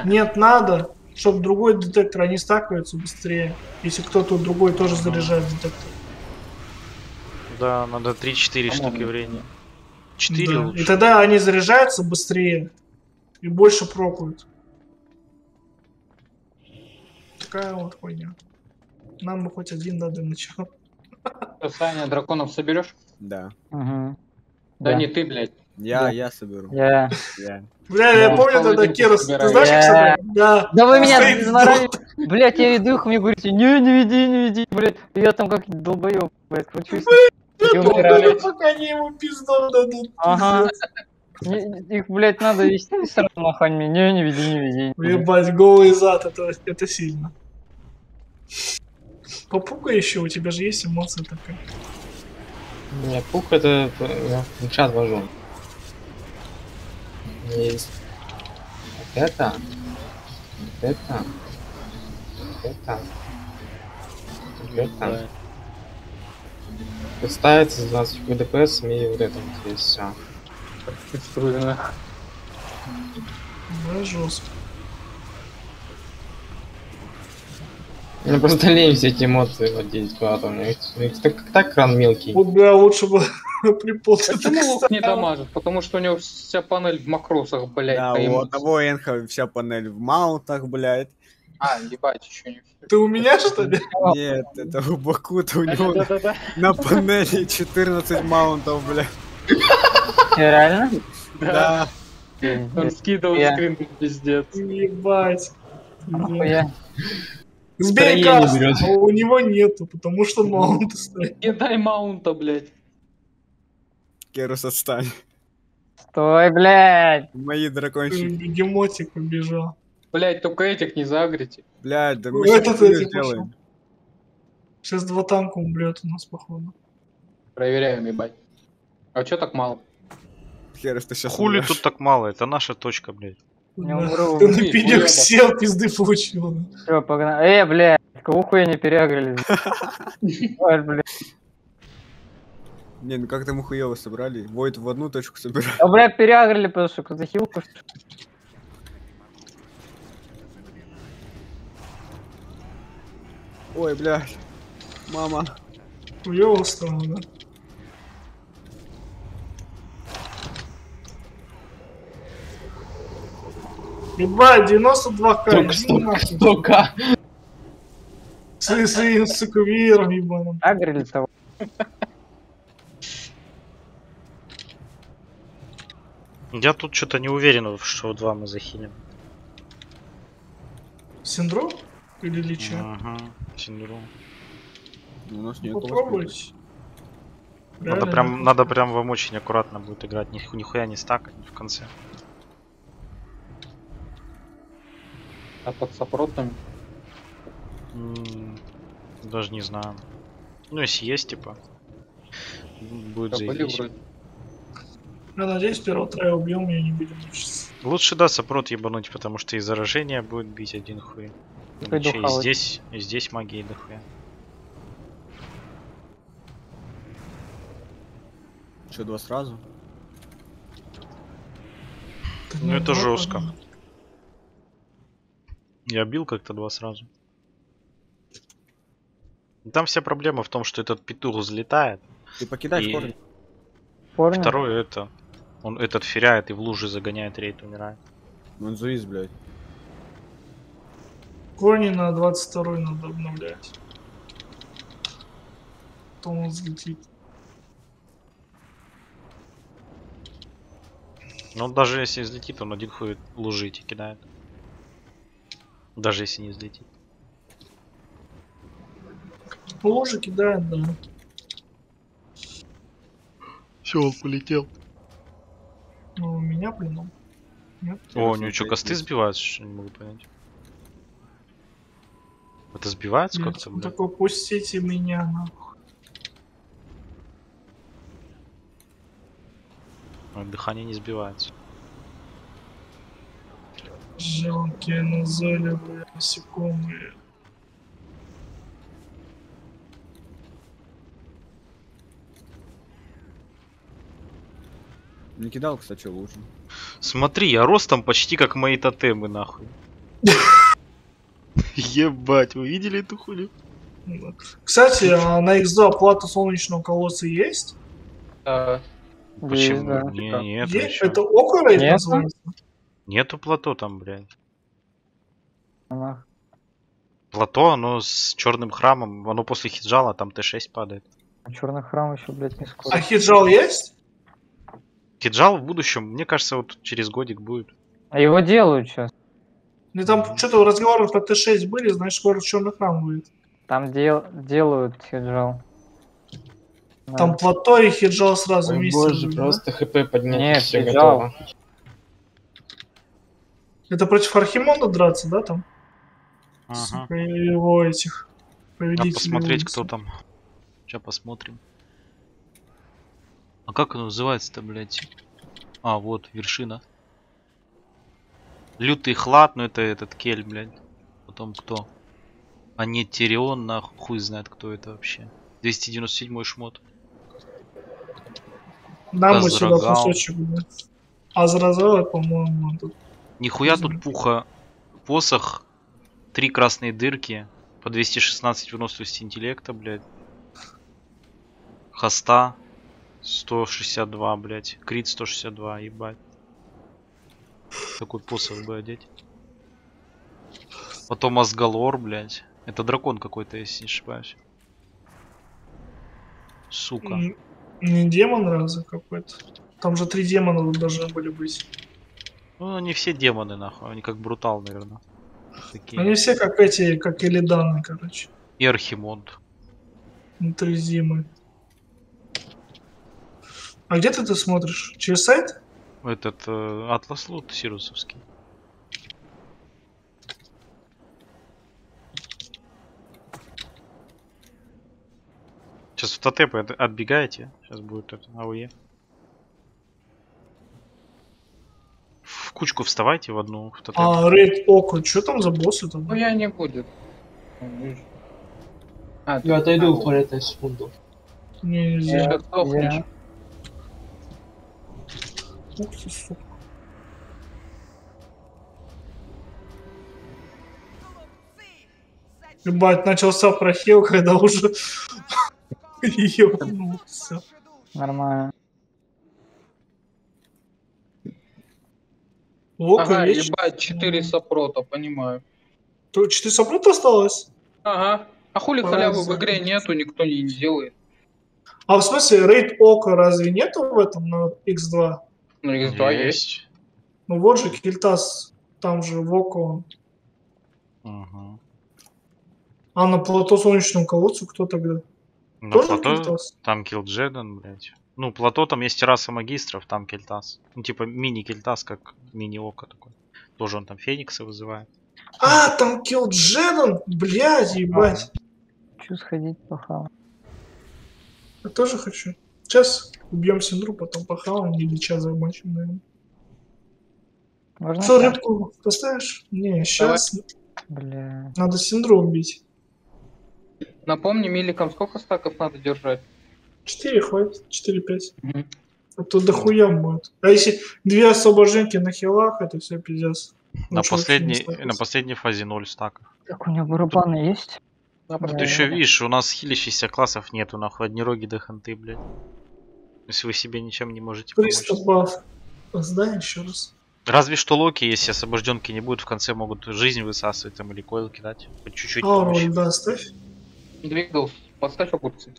Нет, надо, чтобы другой детектор, они стакаются быстрее. Если кто-то другой тоже заряжает детектор. Да, надо 3-4 По-моему, штуки времени. 4 Да. лучше. И тогда они заряжаются быстрее и больше прокуют. Такая вот хуйня. Нам бы хоть один надо начал. Саня, драконов соберешь? Да. Мгм. Да, Да. не ты, блядь. Я, Да. я соберу. Я... Я. Бля, я Ну, помню тогда Керос. Ты знаешь, как Я- собрать? Да. Да вы меня заранее... Блять, я веду их, мне говорите, не, не веди, не веди, блядь. Я там как долбоёб, блядь, кручусь. Умираю. Помню, пока они ему пизду дадут. Ага. Их, блядь, надо вести сразу на ханьме. Не, не веди, не веди. не веди. Ебать, голый зад, это, это сильно. Попуга еще, у тебя же есть эмоция такая. Нет, пух это... сейчас вожу. Есть. Вот это. Вот это. Вот это. Вот это. Ставится за 20 ДПС и вот это вот есть все. Инструмент. Да, жестко. Мне просто лень все эти эмоции водить куда-то. Них так, так кран мелкий. Вот, бля, лучше бы <laughs> приполз. Почему лук не дамажит? Потому что у него вся панель в макросах, блядь. Да, по у того Энха вся панель в маунтах, блядь. А, ебать, еще не все. Ты у меня, что ли? Нет, это у Бакута, у него на панели 14 маунтов, блядь. Реально? Да. Он скидывал Я- скрин, как пиздец. Ебать. Нахуя? Сберкаст, Настроение берет. а у него нету, потому что маунт стоит. Не дай маунта, блядь. Керус, отстань. Стой, блядь. Мои дракончики. Бегемотик убежал. Блядь, только этих не загрите. Блядь, да мы сейчас этим сделаем. Сейчас два танка умрет у нас, походу. Проверяем, ебать. А чё так мало? Керус, ты сейчас Хули тут так мало, это наша точка, блядь. Не умру. <laughs> Ты на пенек сел, пизды получил. Все, погнали. Э, блядь, кого хуя не <laughs> блядь. Не, ну как-то мы хуево собрали. Войд в одну точку собирает. А, блядь, переагрили, потому что кто-то хилку. Ой, блядь. Мама. Хуёво стало, да? Ебать, 92к. Только иди столько, нахуй. столько. С своим, сука, веером ебаным. Агрили того. Я тут что-то не уверен, что два мы захилим. Синдром? Или лича? Ага, синдром. Ну, У нас не было Попробуйте. Надо прям, надо прям вам очень аккуратно будет играть, ни, нихуя не стакать в конце. А под сопротами? М, Даже не знаю. Ну, если есть, типа. Будет Да заебись. Я надеюсь, первого трая убьем и не будем мучиться. Лучше да сопрот ебануть, потому что и заражение будет бить один хуй. Иначе и здесь, и здесь магии дохуя. Че, два сразу? Ну это жестко. Я бил как-то два сразу. Там вся проблема в том, что этот петух взлетает. Ты покидай И- корни. Корни? Второй это. Он этот феряет и в лужи загоняет, рейд умирает. Ну, инзуиз, блядь. Корни на 22 надо обновлять. Потом он взлетит. Но даже если взлетит, он один хуй лужи эти кидает. Даже если не взлетит. Лужи кидает, да. Все, он полетел. Ну, у меня пленом. Нет? О, у него что, косты сбиваются, что не могу понять. Это сбивается как-то, блядь? такой, пустите меня, нахуй. А, Дыхание не сбивается. Жалкие назойливые насекомые. Не кидал, кстати, лучше. Смотри, я ростом почти как мои тотемы, нахуй. <laughs> Ебать, вы видели эту хуйню? Вот. Кстати, а на X2 плата солнечного колодца есть? Почему? Не, нет. Это Окорейд Нет? называется? Нету плато там, блядь. Она- Плато, оно с черным храмом, оно после хиджала, там Т6 падает. А черный храм еще, блядь, не скоро. А хиджал есть? Хиджал в будущем, мне кажется, вот через годик будет. А его делают сейчас. Ну там что-то разговоры про Т6 были, значит скоро черный храм будет. Там дел... делают хиджал. Да. Там плато и хиджал сразу Ой, вместе. боже, да? просто хп поднять, Нет, все лежал. готово. Это против Архимонда драться, да, там? Ага. Сука, его этих Надо повелителей. посмотреть, улицы. кто там. Сейчас посмотрим. А как оно называется-то, блядь? А, вот, вершина. Лютый хлад, ну это этот кель, блядь. Потом кто? А не Тирион, нахуй, хуй знает, кто это вообще. 297 шмот. Нам бы сюда кусочек, да. Азразала, по-моему, тут. Нихуя тут пуха. Посох. Три красные дырки. По 216 выносливости интеллекта, блядь. Хоста. 162, блядь. Крит 162, ебать. Такой посох бы одеть. Потом Асгалор, блядь. Это дракон какой-то, если не ошибаюсь. Сука. Не демон разве какой-то? Там же три демона должны были быть. Ну, они все демоны, нахуй. Они как брутал, наверное. Такие. Они все как эти, как Элиданы, короче. И Архимонд. Внутри зимы. А где ты это смотришь? Через сайт? Этот э, Атлас Лут Сирусовский. Сейчас в тотепы от- отбегаете. Сейчас будет это АОЕ. Кучку вставайте в одну в. А, Рейд Око, что там за боссы там? Ну я не будет. А, Я отойду в паре секунду. Не, нельзя. Я- Ух ты, сука. Ебать, начался прохил, когда уже <laughs> ебнулся. Нормально. Око Ага, есть? ебать, 4 сопрота, понимаю. То 4 сопрута осталось? Ага. А хули Пора халявы в игре нету, никто не делает. А в смысле, рейд Око разве нету в этом на X2? Ну, X2 есть. Ну вот же Кильтас, там же в Око он. Мгм. А на плато солнечном колодцу кто тогда? На Тоже плато Кильтас? там Килджедан, блядь. Ну, плато там есть терраса магистров, там Кельтас. Ну, типа мини-Кельтас, как мини-око такой. Тоже он там Феникса вызывает. А, там Килл Джедон? Блядь, ебать. Хочу сходить похавать. Я тоже хочу. Сейчас убьем Синдру, потом похаваем или час закончим, наверное. Можно? Что, рыбку поставишь? Не, сейчас Бля. надо Синдру убить. Напомни, миликам сколько стаков надо держать? 4 хватит, 4-5. Мгм. А то дохуя будет. А если две освобожденки на хилах, это все пиздец. На не последней, на последней фазе 0 стаков. Так у него барабаны есть? На Да. Тут еще видишь, у нас хилящихся классов нету, нахуй, одни роги до ханты, блядь. Если вы себе ничем не можете помочь. Приступ баф. Сдай еще раз. Разве что локи, если освобожденки не будет, в конце могут жизнь высасывать там или койл кидать. Хоть чуть-чуть помощи. да, ставь. Двигался. Поставь огурцы.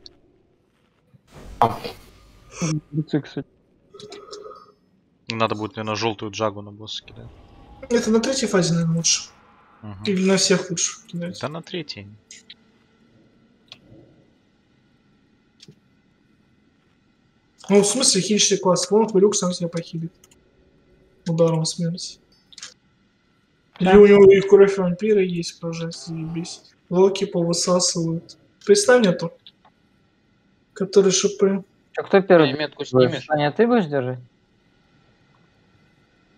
Надо будет, наверное, желтую джагу на босса кидать. Это на третьей фазе, наверное, лучше. Мгм. Или на всех лучше кидать. Да на третьей. Ну, в смысле, хильщик класс. Вон Хвилюк сам себя похилит. Ударом смерти. Или у него и кровь вампира есть, пожалуйста, заебись. Локи повысасывают. Представь нету. Который ШП. Чё, кто первый? метку снимешь? Саня, ты будешь держать?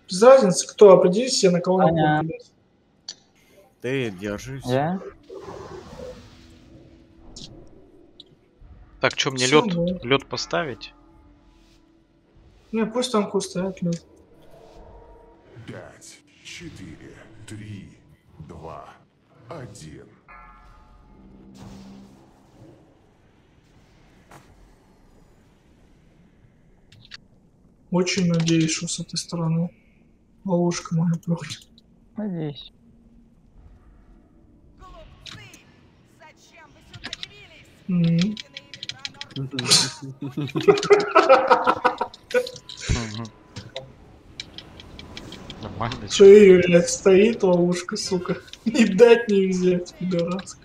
Без разницы, кто определит себе, на кого кидать. Ты держись. Я? Так, что мне лед, да. лед поставить? Не, пусть там стоят лед. Пять, четыре, три, два, один. Очень надеюсь, что с этой стороны ловушка моя пройдет. Надеюсь. Мгм. Нормально. Что ее, блядь, стоит ловушка, сука. <laughs> Не дать не взять, пидорас.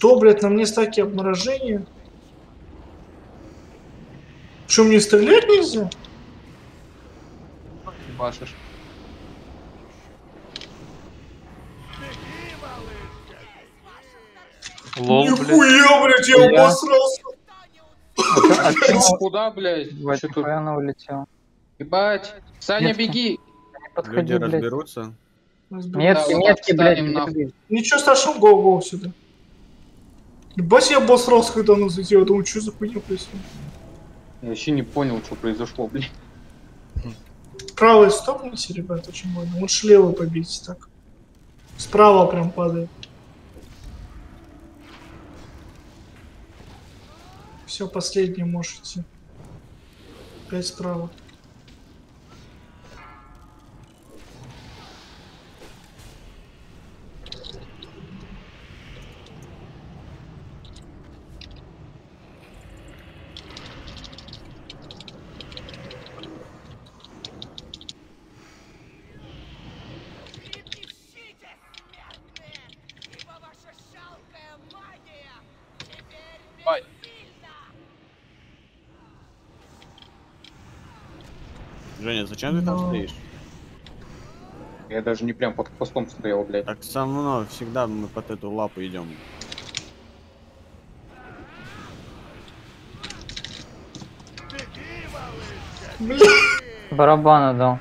То, блядь, на мне стаки обморожения. Что, мне стрелять нельзя? Башишь. Лол. Нихуя, блядь, я Я- обосрался. А чё- Ну, Куда, блядь? Ебать, тут? она улетела. Ебать. Саня, беги. Подходи, Люди блядь. разберутся. Метки, Да, метки, блядь, нахуй. Ничего страшного, гоу-гоу сюда. Ебать, я обосрался, когда она залетела. Думаю, что за хуйня происходит? Я вообще не понял, что произошло, блядь. Правый стопните, ребят, очень больно. Лучше левый побить, так. Справа прям падает. Все, последний можете. Опять справа. Зачем ты там стоишь? Я даже не прям под хвостом стоял, блядь. Так все равно всегда мы под эту лапу идем. Барабана дал.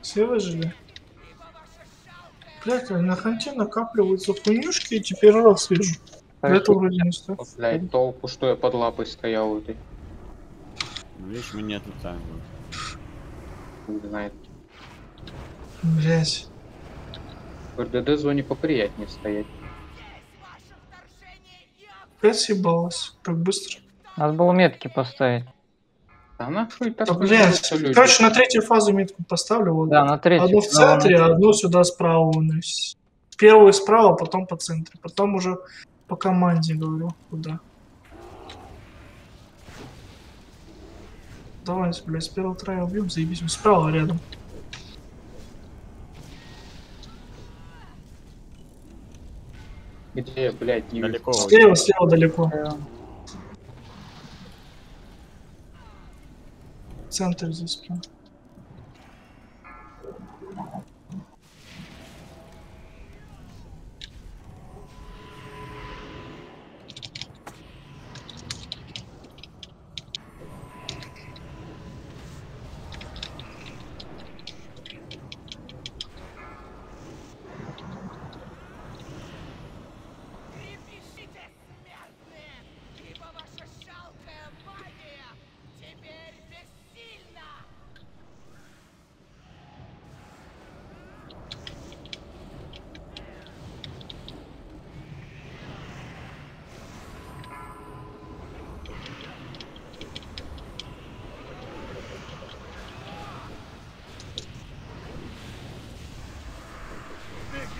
Все выжили? Блять, на ханте накапливаются хуйнюшки, и теперь раз вижу. Это вроде не стоит. Блядь, толку, что я под лапой стоял у этой. Ну, Видишь, мы не отрицаем. Хуй знает. Блять. В РДД зоне поприятнее стоять. Опять съебалась. Так быстро. Надо было метки поставить. А нахуй так Да, люди? Короче, на третью фазу метку поставлю. Вот. Да, на третью. Одну в центре, а одну сюда справа. Первую справа, потом по центре. Потом уже по команде говорю, куда. Давайте, блядь, с первого трая убьем, заебись. Справа рядом. Где, блядь, не. Далеко. Слева, слева далеко. Центр здесь прям.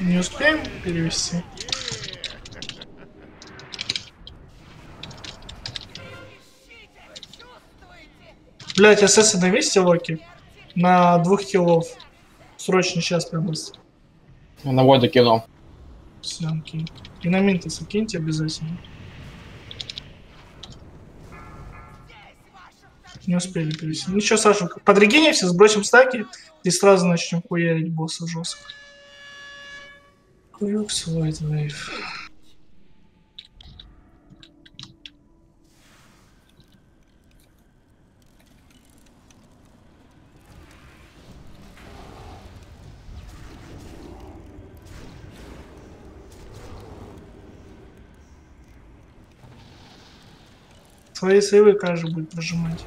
Не успеем перевести? Блять, СС навесьте локи на двух киллов. Срочно сейчас прям быстро. На воду кинул. Все, окей. И на Минтеса киньте обязательно. Не успели перевести. Ничего, Саша, подрегенимся, сбросим стаки и сразу начнем хуярить босса жестко. Хуёк свой вейв. Свои сейвы каждый будет прожимать.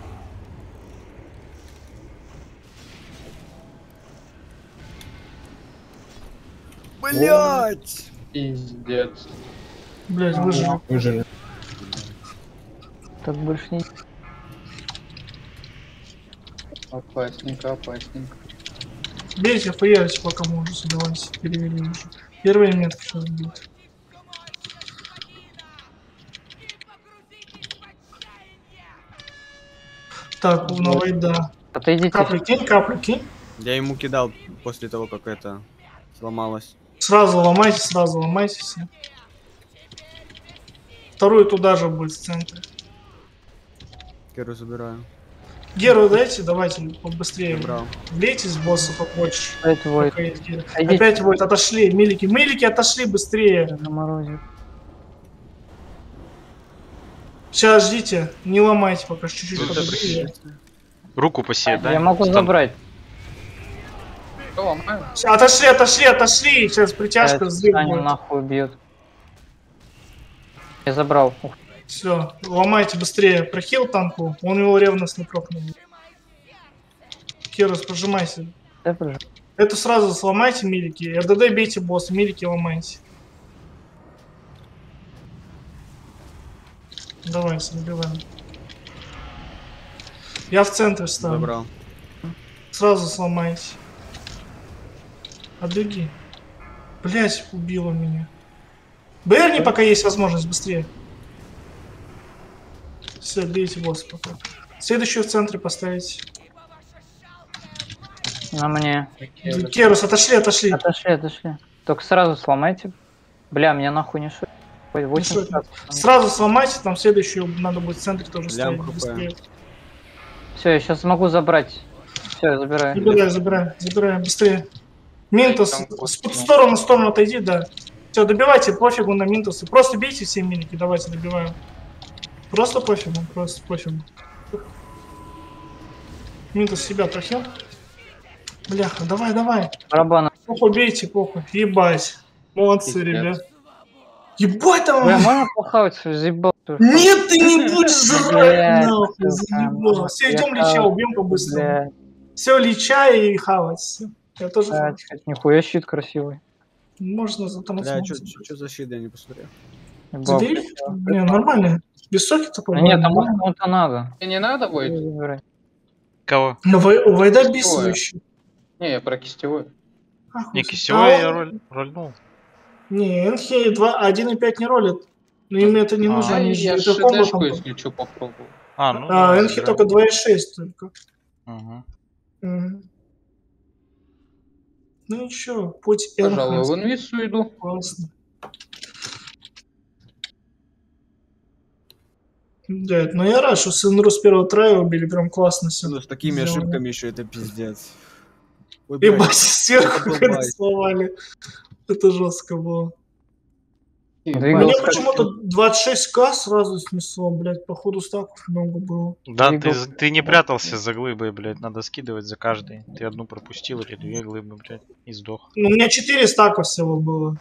Блять! Пиздец. Блять, выжили. Выжили. Так больше не... Опасненько, опасненько. Бейте, хуярите, пока можете, давайте, перевели уже. Первая метка сейчас будет. Так, у Навайда. Отойдите. Капли кинь, капли кинь. Я ему кидал после того, как это сломалось. Сразу ломайте, сразу ломайте все. Вторую туда же будет в центре. Керу забираю. Геру дайте, давайте побыстрее. Забрал. С босса побольше. Опять. Идите. Опять вот отошли, милики. Милики отошли быстрее. На морозе. Сейчас ждите, не ломайте пока чуть-чуть. Руку посеять, да? Я могу Стан- забрать. Что, ломаю? Отошли, отошли, отошли. Сейчас притяжка, взрыв будет. нахуй убьет. Я забрал. Все, ломайте быстрее. Прохил танку, он его ревностно прокнул. Керус, прожимайся. да, прожи. Эту сразу сломайте, милики. РДД бейте босса, милики ломайте. Давай, забиваем. Я в центре ставлю. Забрал. Сразу сломайте. Отбеги. Блять, убила меня. Берни, пока есть возможность, быстрее. Все, бейте босса пока. Следующую в центре поставить. На мне. Керус, отошли, отошли. Отошли, отошли. Только сразу сломайте. Бля, меня нахуй не шутит. Ой, Не 8 шутим. Сразу сломайте, там следующую надо будет в центре тоже Лям ставить. Быстрее. Все, я сейчас могу забрать. Все, я забираю. Забирай, забирай, забирай, быстрее. Минтус, с в сторону, в сторону отойди, да. Все, добивайте, пофигу на Минтусы. Просто бейте все миники, давайте добиваем. Просто пофигу, просто пофигу. Минтус себя прохил. Бляха, давай, давай. Барабана. Похуй бейте, похуй. Ебать. Молодцы, Пиздец. ребят. Ебать там! Бля, можно похавать? Заебал. Нет, ты не будешь жрать, нахуй, заебал. Все, идем леча, убьем по-быстрому. Бля, Все, леча и хавать. Я тоже блядь, хоть нихуя щит красивый. Можно Бля, затрансформировать. что за щит, я не посмотрел. Забери. Не, нормально. Без соки такой. Да нет, там кому-то надо. Тебе не надо будет? Кого? Ну, у Вайда бисующий. Не, я про кистевой. Ахуй. Не, кистевой А я роль, рольнул. Не, НХ 2, 1.5 не ролит. Но им это не А. нужно. А, они же я это комбо шедешку, там- если что, попробую. А, ну А, да, НХ забирай. только 2.6 только. Мгм. Ну ничего, путь Пожалуй, НХ. в инвису иду. Классно. Да, но я рад, что Сенру с первого трая убили, прям классно все. Ну, с такими сделано. ошибками еще это пиздец. Ой, блядь, Ебать, сверху это <laughs> сломали. Это жестко было. Двигался Мне как- почему-то 26к сразу снесло, блядь, походу стаков много было. Да, ты, Двигался. ты не прятался за глыбой, блядь, надо скидывать за каждый. Ты одну пропустил или две глыбы, блядь, и сдох. Ну, у меня 4 стака всего было.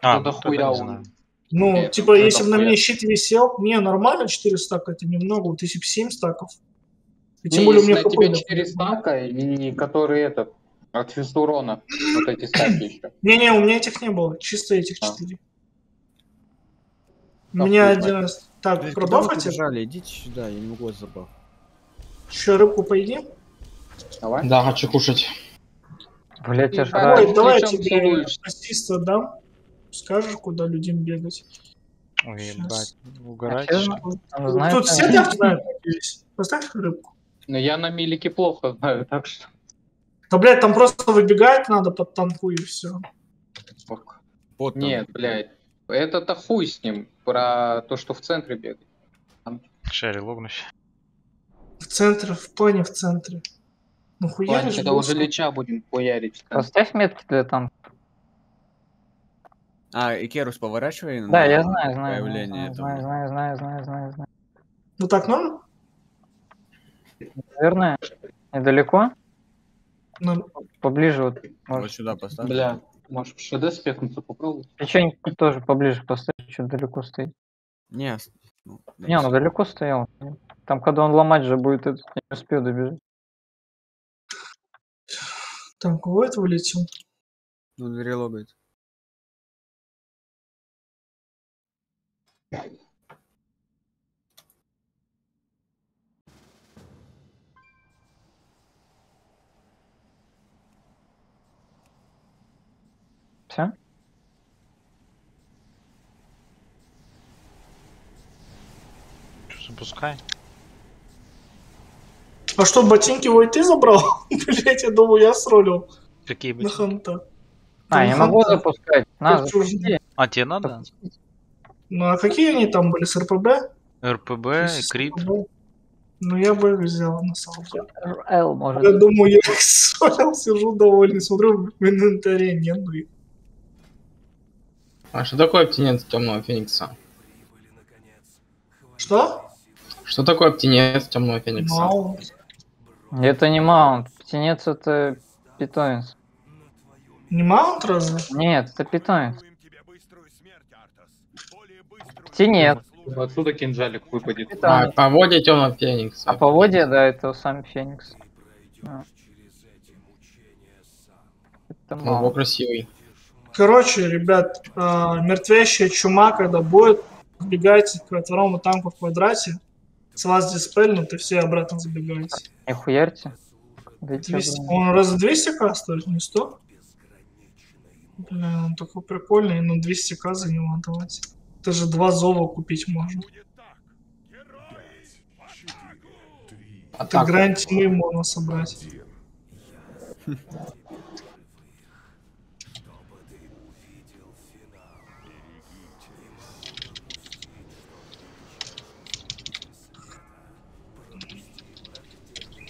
А, Ну, ну, не он. Ну, Нет, типа, это если бы на мне щит висел, не, нормально 4 стака, это немного, вот если бы 7 стаков. И тем Не, более у меня на тебе какой 4 стака, и которые этот, от физурона, вот эти стаки <coughs> еще. Не-не, у меня этих не было, чисто этих А. 4. У Да меня хуй один раз... Так, Блядь, пробафать? побежали? Идите сюда, я не могу вас забав. Еще рыбку поедим? Давай. Да, хочу кушать. Блять, я И ж как рад. Ой, с давай мечом тебе ассист дам. Скажешь, куда людям бегать. Ой, ебать, угорать. А? Он знает, Тут все так знают. Поставь рыбку. Но я на милике плохо знаю, так что... Да, блядь, там просто выбегать надо под танку и все. Вот. Нет, блядь. Это-то хуй с ним. Про то, что в центре бегает. Шерри, логнусь. В центре, в плане в центре. Ну Ладно, хуяришь, когда уже леча будем хуярить. там. Поставь метки для там. А, Икерус поворачивай Да, на я знаю, знаю, появление знаю, этого. знаю, знаю, знаю, знаю, знаю. Ну так норм? Наверное, недалеко, Ну, поближе вот. Вот Может, сюда поставь. Бля, может в ШД спекнуться попробовать? печеньку тоже поближе поставь, что далеко стоит. Не, ну, Не, он далеко стоял. Там, когда он ломать же будет, этот не успел добежать. там кого это вылетел? ну, двери Все? Чё, запускай. А что, ботинки ой ты забрал? <laughs> Блять, я думаю, я сролил Какие на быть? ханта. А, я могу запускать. На. А, тебе надо? Ну а какие они там были, с РПБ? РПБ, крит. РПБ? Ну я бы взял на самом деле. Л может. Я думаю, я их <laughs> солил, сижу довольный, смотрю, в инвентаре нету их. А что такое птенец темного феникса? Что? Что такое птенец темного феникса? Мау. Это не маунт. Птенец это питомец. Не маунт разве? Нет, это питомец. Птенец. Отсюда кинжалик выпадет. А, питомец. по воде темного феникса. А по воде, да, это сам феникс. А. Это Ого, маунт. красивый. Короче, ребят, а, мертвящая чума, когда будет, сбегайте к второму танку в квадрате, с вас диспельнут, и все обратно забегаете. Не хуярьте. Дайте 200, огонь. он раз 200к стоит, не 100? Блин, он такой прикольный, но 200к за него отдавать. Это же два зова купить можно. Это Атаку. грань тьмы можно собрать. <laughs>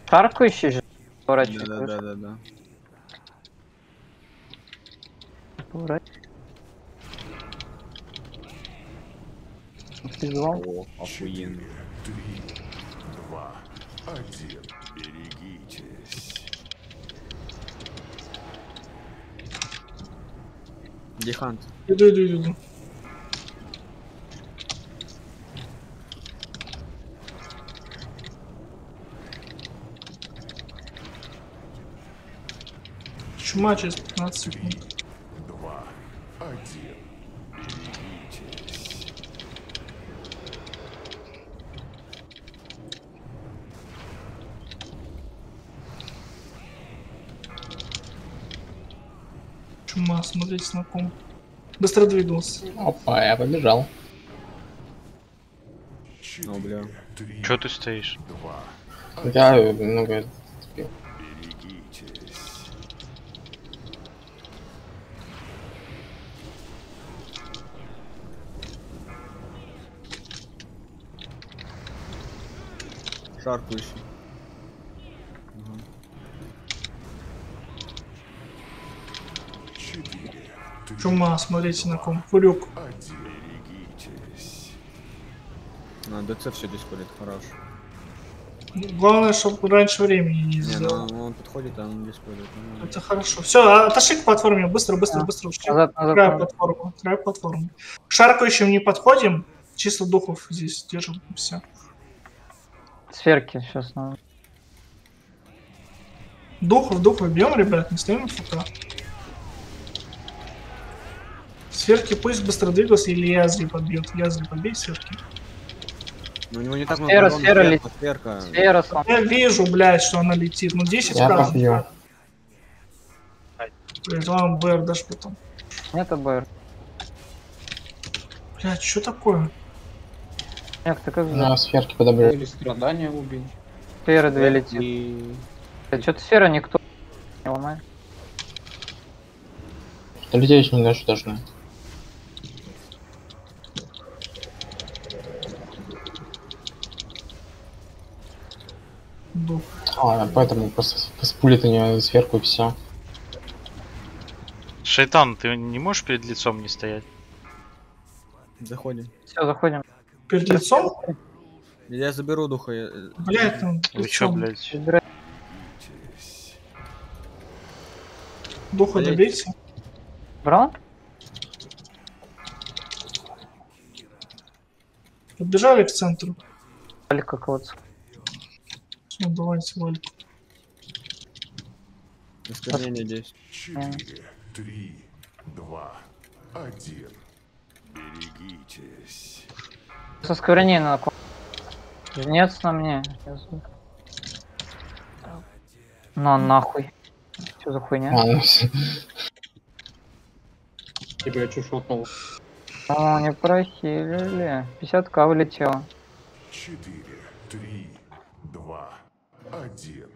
Шаркающий же. Да, Поворачивай. да, да, да, да. Поворачивай. Призвал. О, охуенно. Три, два, один. Берегитесь. Где Хант? Иду, иду, иду, Чума через 15 секунд. Чума, смотрите на ком. Быстро двигался. Опа, я побежал. О, бля. Чё ты стоишь? два. Я ну, говорит, Шаркающий. Три, Чума, смотрите на ком. Фурюк. А, ДЦ все здесь ходит, хорош. Главное, чтобы раньше времени не Не, сделал. ну он подходит, а он здесь ходит. нормально. Это хорошо. Все, отошли к платформе. Быстро, быстро, А, быстро. Назад, назад. Край назад. платформу. Край платформу. К шаркающим не подходим. Чисто духов здесь держим. Все. Сферки сейчас надо. Духов, духов бьем, ребят, не стоим ФК. Сверки пусть быстро двигался или язли подбьет. Язли подбей сверки. Ну у него не так Сфера, много сфера сверка, летит. сверка. Сфера слом. Я вижу, блядь, что она летит. Ну 10 я раз. побью. Блять, вам БР дашь потом. Нет АБР. Блять, что такое? Нет, ты как же? На сферки подобрали. Или страдания убить. Сферы две летит. И... Что-то сфера никто не ломает. Очень много что должны. А, поэтому просто спулит у него сверху и все. Шайтан, ты не можешь перед лицом не стоять? Заходим. Все, заходим. Перед лицом? Я заберу духа. я- Блять, там. Вы чё, лицом. блядь? Собирай. Духа Блядь. добейте. Брал? Подбежали к центру. Или какого-то. Все, давайте, Вальку. Осквернение 10. Четыре, три, два, один. Берегитесь. Со скверней на ком. Жнец на мне. Я На нахуй. Что за хуйня? А, ну. Тебя я чё шотнул. О, не прохилили. 50к вылетело. Четыре, три, два, один.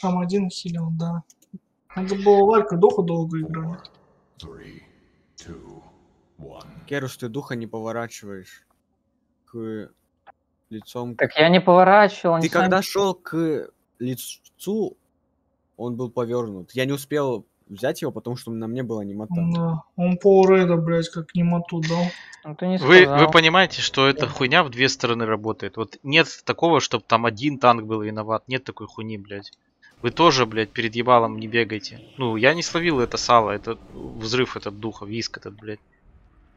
Там один хилил, да. Надо было Валька духу долго играть. Three, two, one. Керус, ты духа не поворачиваешь к лицом. Так я не поворачивал, Ты не сами- когда шел к лицу, он был повернут. Я не успел взять его, потому что на мне была немота. Да. Он полрейда, блять, как немоту дал. Ну, ты не Вы, вы понимаете, что эта хуйня в две стороны работает. Вот нет такого, чтобы там один танк был виноват. Нет такой хуйни, блядь. Вы тоже, блядь, перед ебалом не бегайте. Ну, я не словил это сало, это взрыв этот духа, виск этот, блядь.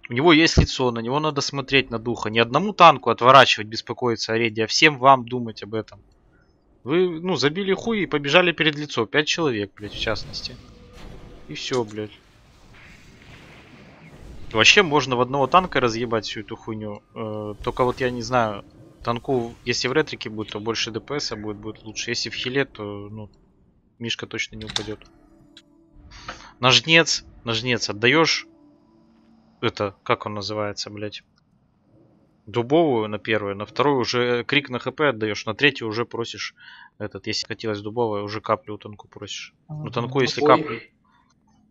У него есть лицо, на него надо смотреть на духа. Ни одному танку отворачивать, беспокоиться о рейде, а всем вам думать об этом. Вы, ну, забили хуй и побежали перед лицо. Пять человек, блядь, в частности. И все, блядь. Вообще можно в одного танка разъебать всю эту хуйню. Э, только вот я не знаю, танку, если в ретрике будет, то больше ДПС будет, будет лучше. Если в хиле, то ну, Мишка точно не упадет. На жнец, на жнец отдаешь это, как он называется, блять? Дубовую на первую, на вторую уже крик на хп отдаешь, на третью уже просишь этот, если хотелось дубовая, уже каплю у танку просишь. Ну танку, если каплю,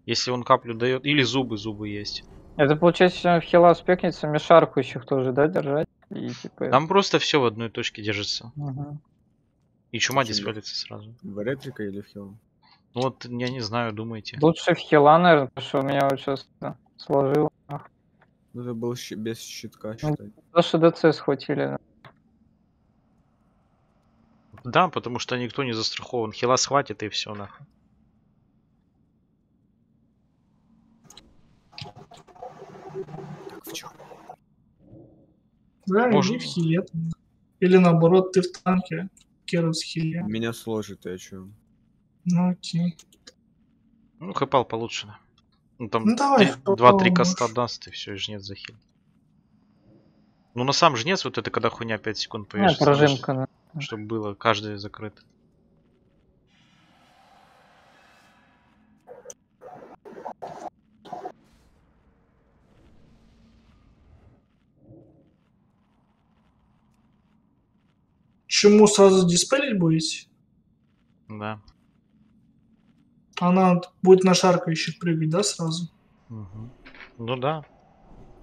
если он каплю дает, или зубы, зубы есть. Это получается в хила спекнется, мешаркующих тоже, да, держать? И типа... Там просто все в одной точке держится. Мгм. И чума диспелится сразу. В ретрика или в хил? Ну вот, я не знаю, думайте. Лучше в хила, наверное, потому что у меня вот сейчас сложил. Ну, это был щи- без щитка, Ну, считай. Даже ДЦ схватили. Да, потому что никто не застрахован. Хила схватит и все нахуй. Так, в чём? Да, Можно. иди в хиле. Или наоборот, ты в танке. Керус хиле. Меня сложит, я чё? Ну окей. Ну, хэпал получше. Ну там Ну, давай, три- хэпал два-три можешь. коста даст, и все, и жнец захил. Ну на сам жнец, вот это когда хуйня 5 секунд Ну, повешается. прожимка, да. Чтобы было, каждый закрыт. Чему сразу диспелить будете? Да. Она будет на шаркающих прыгать, да, сразу? Мгм. Ну да.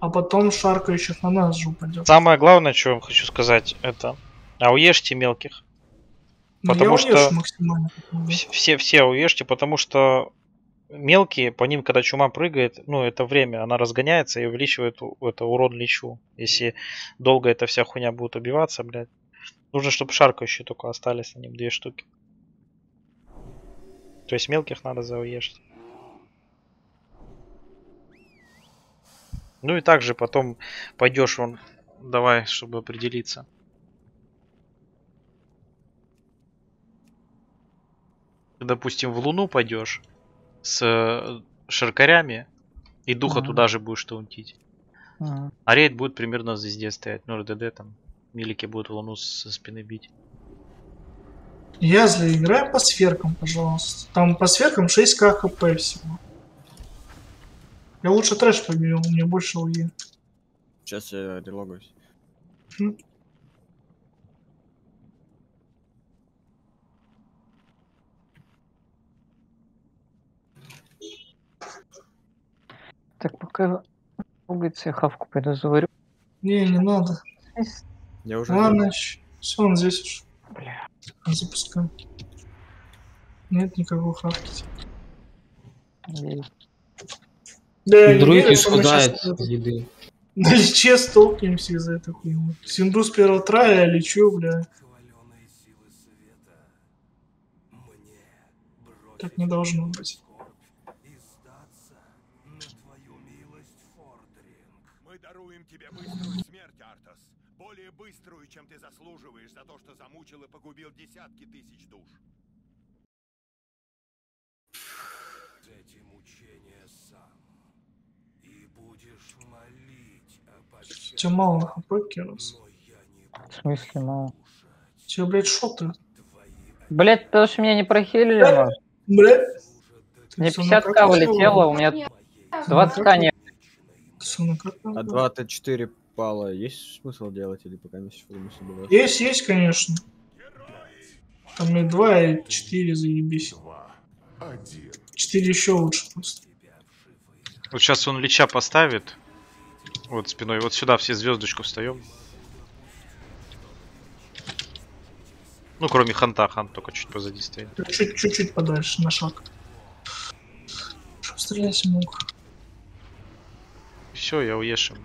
А потом шаркающих на нас же упадет. Самое главное, что я вам хочу сказать, это ауешьте мелких. Ну, потому я что Все, все ауешьте, потому что мелкие, по ним, когда чума прыгает, ну, это время, она разгоняется и увеличивает это урон лечу. Если долго эта вся хуйня будет убиваться, блядь. Нужно, чтобы шаркающие только остались на ним две штуки. То есть мелких надо зауешить. Ну и также потом пойдешь вон, давай, чтобы определиться. Допустим, в Луну пойдешь с э, шаркарями и духа Мгм. туда же будешь таунтить. Мгм. А рейд будет примерно звезде стоять. Ну, РДД там. Милики будут в Луну со спины бить. Язли, играй по сферкам, пожалуйста. Там по сферкам 6к хп всего. Я лучше трэш побил, у меня больше УЕ. Сейчас я релогаюсь. Так, пока ругается, я хавку пойду заварю. Не, не надо. Я уже... Ладно, все, он здесь уж. Бля. Запускаем. Нет никакого хавки. Ей. Да, мы исхудает с еды. На лече столкнемся из-за этой хуйни. Синду с первого трая, я лечу, бля. Так не должно быть. Мы даруем тебе быструю. Более быструю, чем ты заслуживаешь за то, что замучил и погубил десятки тысяч душ. Эти мучения сам. И будешь молить о пощаде. Тебя мало нахуй прокинулся. В смысле мало? Тебя, блядь, шоты. Блядь, потому что меня не прохилили, может. Блядь. Мне 50к вылетело, у меня 20к нет. А 24 упала, есть смысл делать или пока не собираюсь? Есть, есть, конечно. Там и 2, и 4, заебись. 4 еще лучше просто. Вот сейчас он лича поставит. Вот спиной. Вот сюда все звездочку встаем. Ну, кроме ханта, хант только чуть позади стоит. Чуть-чуть подальше, на шаг. Чтоб стрелять мог. Все, я уешим.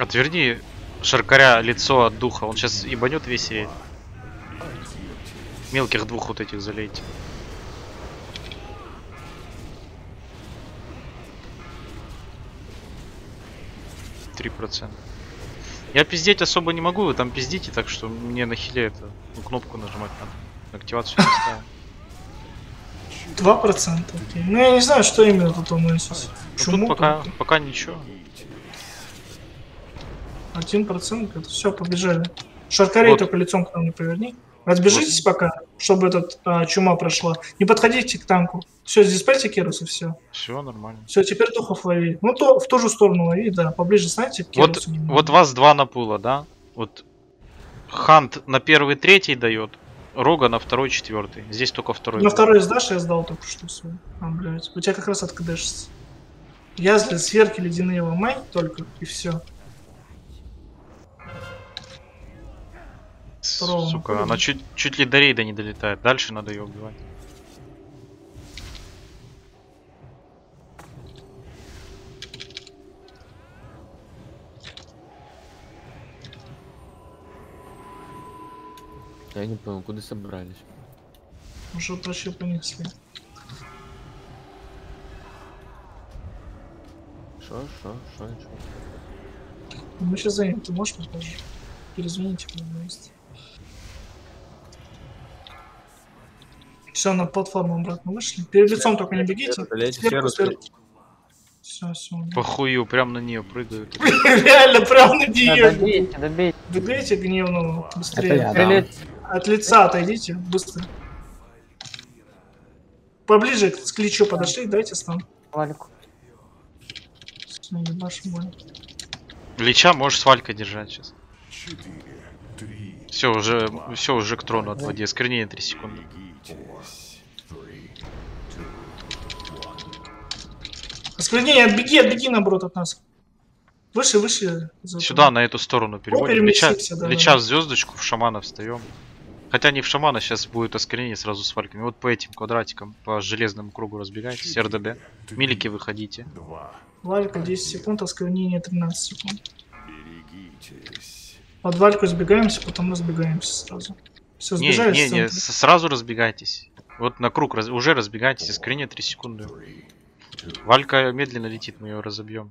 Отверни Шаркаря лицо от духа. Он сейчас ебанет весь рейд. Мелких двух вот этих залейте. Три процента. Я пиздеть особо не могу, вы там пиздите, так что мне на хиле это ну, кнопку нажимать надо. Активацию не ставил. 2%. окей. Ну я не знаю, что именно тут. Ну, Чуму тут пока, пока ничего. 1%, это все, побежали. Шаркарей Вот. только лицом к нам не поверни. Разбежитесь пока, чтобы этот а, чума прошла. Не подходите к танку. Все, здесь Керус и все. Все нормально. Все, теперь духов лови. Ну, то в ту же сторону лови, да. Поближе знаете к Вот, вот вас два на пула, да? Вот Хант на первый третий дает, Рога на второй четвертый. Здесь только второй. На был. второй сдашь, я сдал только что свой. А, блядь. У тебя как раз откдешится. Язли, сверки, ледяные ломай только, и все. Второго Сука, она чуть, чуть ли до рейда не долетает. Дальше надо ее убивать. Я не понял, куда собрались? Уже вообще понесли. Шо, шо, шо, шо? Мы сейчас займем, ты можешь попозже? Перезвоните мне Все, на платформу обратно вышли. Перед лицом только не бегите. Сверху, сверху. Все, все. По хую, прям на нее прыгают. <laughs> Реально, прям на нее. добейте, добейте. Добейте гневного быстрее. От лица отойдите, быстро. Поближе к кличу подошли, дайте стан. Валик. Лича можешь с Валькой держать сейчас. Все, уже, все, уже к трону отводи. Осквернение 3 секунды. Осквернение, отбеги, отбеги наоборот от нас. Выше, выше. Сюда, на эту сторону переводим. Переместимся, да, лича да. в звездочку, в шамана встаем. Хотя не в шамана, сейчас будет осквернение сразу с вальками. Вот по этим квадратикам, по железному кругу разбегайтесь, РДБ. Милики выходите. Валька 10 секунд, осквернение 13 секунд. Берегитесь. Под Вальку сбегаемся, потом разбегаемся сразу. Все, Не, сбежали не, с не, с- сразу разбегайтесь. Вот на круг раз- уже разбегайтесь, осквернение 3 секунды. Валька медленно летит, мы ее разобьем.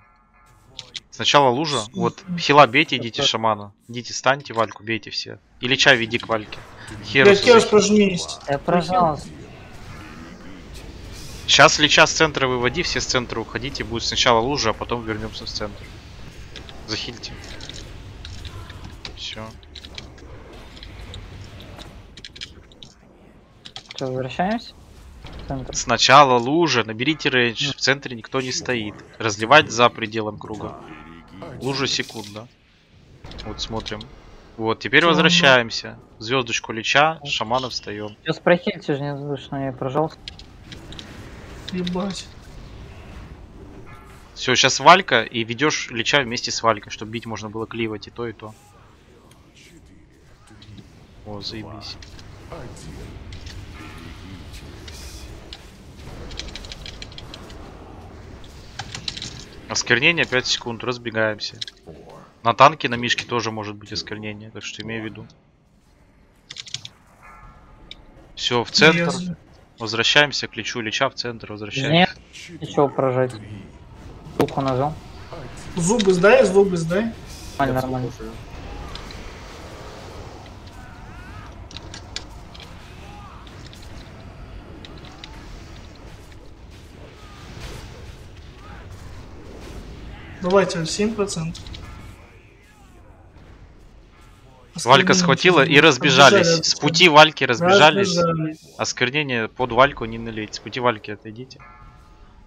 Сначала лужа, вот хила бейте, идите шамана. Идите, станьте Вальку, бейте все. И Лича веди к Вальке. Херус прожмись. Я прожал. Сейчас Лича с центра выводи, все с центра уходите. Будет сначала лужа, а потом вернемся в центр. Захильте. Все. Что, возвращаемся? В центр. Сначала лужа, наберите рейндж. В центре никто не стоит. Разливать за пределом круга. Лужа секунда. Вот смотрим. Вот, теперь возвращаемся. Звездочку Лича, шамана встаем. Сейчас прохильте же не слышно, я прожал. Ебать. Все, сейчас Валька и ведешь Лича вместе с Валькой, чтобы бить можно было кливать и то, и то. О, заебись. Осквернение 5 секунд, разбегаемся. На танке, на мишке тоже может быть осквернение, так что имей в виду. Все, в центр. Ясно. Возвращаемся к Личу, Лича в центр, возвращаемся. Нет, ничего прожать. Духу нажал. Зубы сдай, зубы сдай. Нормально, нормально. Давайте 7%. Валька схватила и разбежались. Разбежали. С пути Вальки разбежались. Разбежались. Осквернение под Вальку не налить. С пути Вальки отойдите.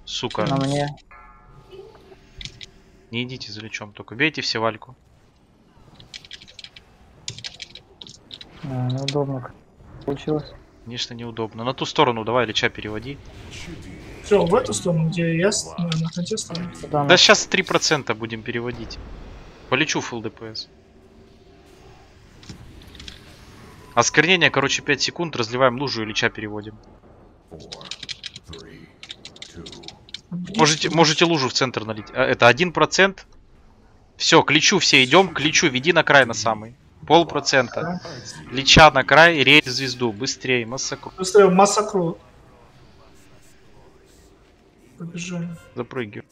Сука. На мне. Не идите за лечом, только бейте все Вальку. А, неудобно. как Получилось. Конечно, неудобно. На ту сторону давай Лича переводи. Все, в эту сторону, где я с- на, на конте стою. Сюда Да сейчас 3% будем переводить. Полечу full ДПС. Осквернение, короче, 5 секунд, разливаем лужу и Лича переводим. Можете, можете лужу в центр налить. А, Это 1%. Все, к Личу все идем. К Личу веди на край на самый. Полпроцента. Лича на край, рейд звезду. Быстрее, массакру. Быстрее, массакру. Побежали. Запрыгивай.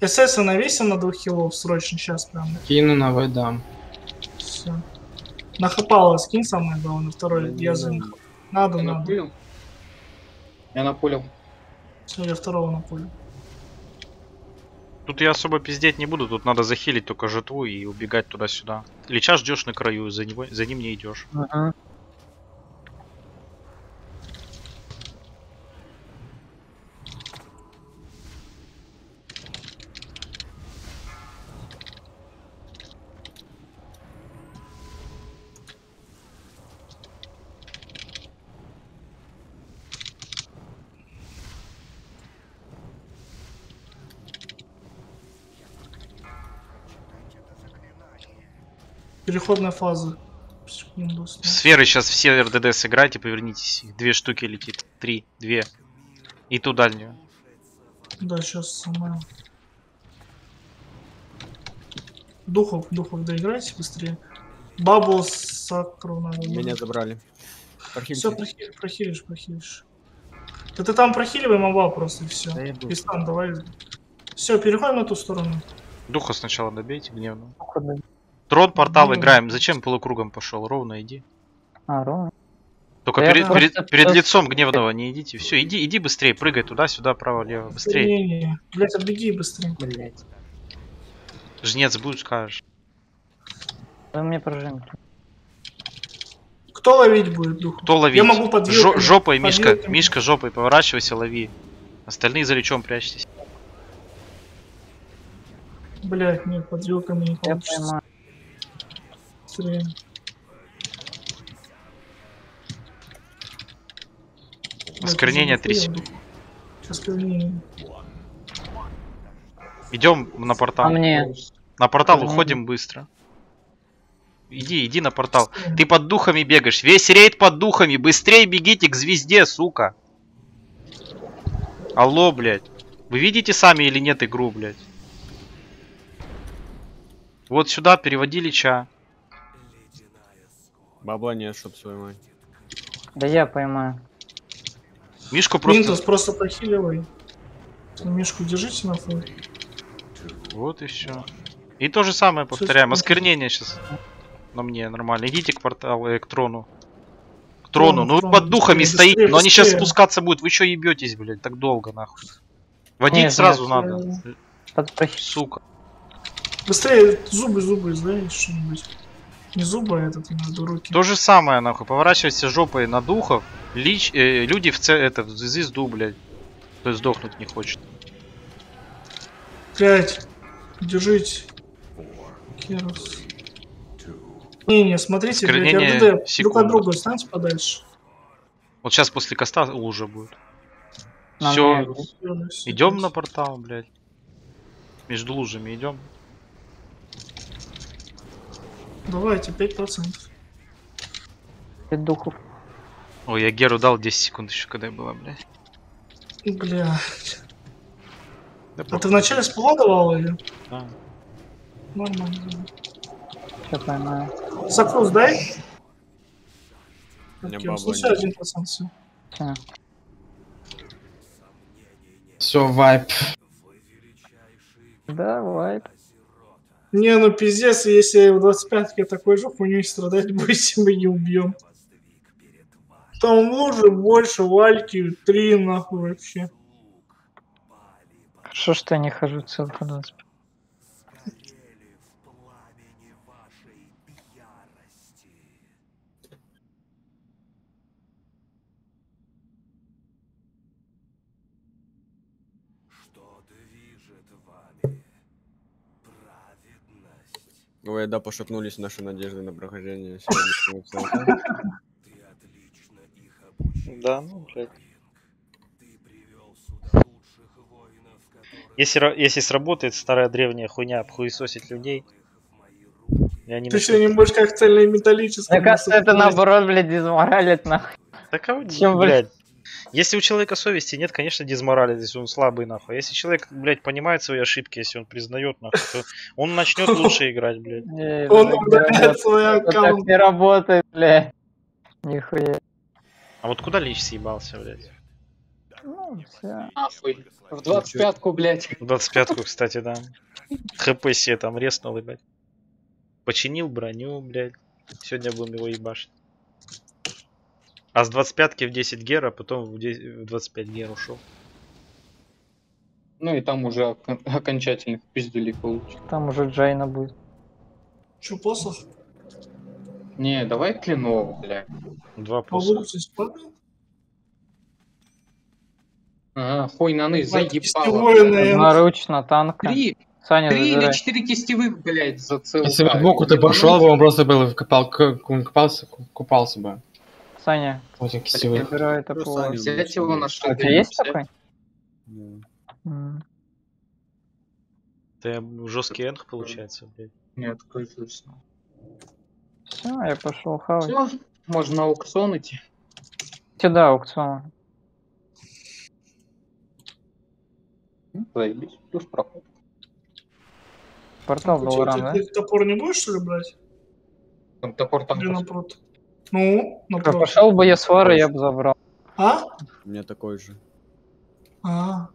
СС навесим на двух хилов срочно сейчас прям. Кину на В дам. Все. Нахапало скинь самое главное, второй я за них. Надо, Я надо. напулил. Я напулил. Все, я второго на поле. Тут я особо пиздеть не буду, тут надо захилить только жертву и убегать туда-сюда. Лича ждешь на краю, за, него, за ним не идешь. Ага. Переходная фаза. В сферы сейчас все РДД сыграйте, повернитесь. Их Две штуки летит. Три, две. И ту дальнюю. Да, сейчас самое. Духов, духов доиграйте быстрее. Бабу с сакру надо. Меня забрали. Все, прохилишь, прохилишь, прохилишь. Да ты там прохиливай моба просто и все. Да. И стан давай. Все, переходим на ту сторону. Духа сначала добейте гневно. Трон, портал играем. Зачем полукругом пошел? Ровно иди. А, ровно. Только перед, просто перед- перед лицом гневного не идите. Все, иди, иди быстрее, прыгай туда-сюда, право-лево. Быстрее. Блять, отбеги быстрее. Блять. Жнец будет, скажешь. Вы мне прожимите. Кто ловить будет дух? Кто ловить? Я могу под Жо- жопой, Мишка. Мишка, жопой поворачивайся, лови. Остальные за лечом прячьтесь. Блять, нет, под вилками не Я получится. Стреляем. Осквернение Блядь, 3 я секунды. Осквернение. Идем на портал. А мне? На портал уходим быстро. Иди, иди на портал. Ты под духами бегаешь. Весь рейд под духами. Быстрее бегите к звезде, сука. Алло, блядь. Вы видите сами или нет игру, блядь? Вот сюда переводи Лича. Бабла нет, чтоб свою мать. Да я поймаю. Мишку просто... Минтус просто похиливай. Мишку держите на фон. Вот и все. И то же самое повторяем. Осквернение сейчас. На мне нормально. Идите к порталу, э, к трону. К трону. Ну вы трон, под духами быстрее, стоите, быстрее, но они сейчас спускаться будут. Вы что ебетесь, блядь, так долго, нахуй. Водить Нет, сразу нет, надо. Подпроси. Сука. Быстрее зубы, зубы, знаешь, что-нибудь. Не зубы, а этот, надо руки. То же самое, нахуй. Поворачивайся жопой на духов. Лич, э, люди в це, это, в звезду, блядь. Кто сдохнуть не хочет. Пять. Держите. Керус. Не-не, смотрите, блядь, Осквернение РДД друг секунда. от друга станьте подальше. Вот сейчас после коста лужа будет. Все, идем на портал, блядь. Между лужами идем. Давайте, 5%. Пять духов. Ой, я Геру дал 10 секунд еще, когда я была, блядь. Бля. Да А ты вначале с давал или? Да. Нормально. Все поймаю. Сокрус дай. Бабла все, нет. один процент все. Всё. Все, вайп. Давай. Не, ну пиздец, если в 25-ке такой же хуйней страдать будете, мы не убьем. Там лужи больше, вальки, три нахуй вообще. Что я не хожу целых 20. Ой, да, пошатнулись наши надежды на прохождение. Да, ну, блядь. Если, если сработает старая древняя хуйня обхуесосить людей, я не Ты что, не можешь как цельное металлическое? Мне кажется, это наоборот, блядь, дезморалит нахуй. Так а вот, Чем, блядь. Если у человека совести нет, конечно, дезморали, если он слабый, нахуй. Если человек, блядь, понимает свои ошибки, если он признает, нахуй, то он начнет лучше <laughs> играть, блядь. Не, Он блядь, удаляет свой Это так аккаунт. не работает, блядь. Нихуя. А вот куда Лич съебался, блядь? Ну, все. В 25-ку, блядь. В 25-ку, кстати, да. ХП себе там резнул, ебать. Починил броню, блядь. Сегодня будем его ебашить. А с 25-ки в 10 гера, потом в 10 в 25 гер ушел. Ну и там уже окон- окончательных пиздюлей получил. Там уже Джайна будет. Че, посох? Не, давай кленово, бля. Два посоха. Получится? А, хуй заебало. кистевое, наверное. Одноручно, танка. Три, Саня, три или четыре кистевых, блядь, за целый. Если бы в боку ты пошел бы, он просто был в копал, купался, купался бы. Саня, в этих кистевых. забирай это по... Взять его на А что у тебя есть такой? Ну. Это жесткий энх получается, блядь. Не откажусь. Все, я пошел хавать. Все, можно на аукцион идти. Сюда аукцион. Ну, Заебись, плюс проход. Портал был ран, да? Ты топор не будешь, что ли, брать? Там топор там. Или напротив? Ну, напротив. Пошел бы я свары, я бы забрал. А? У меня такой же. А,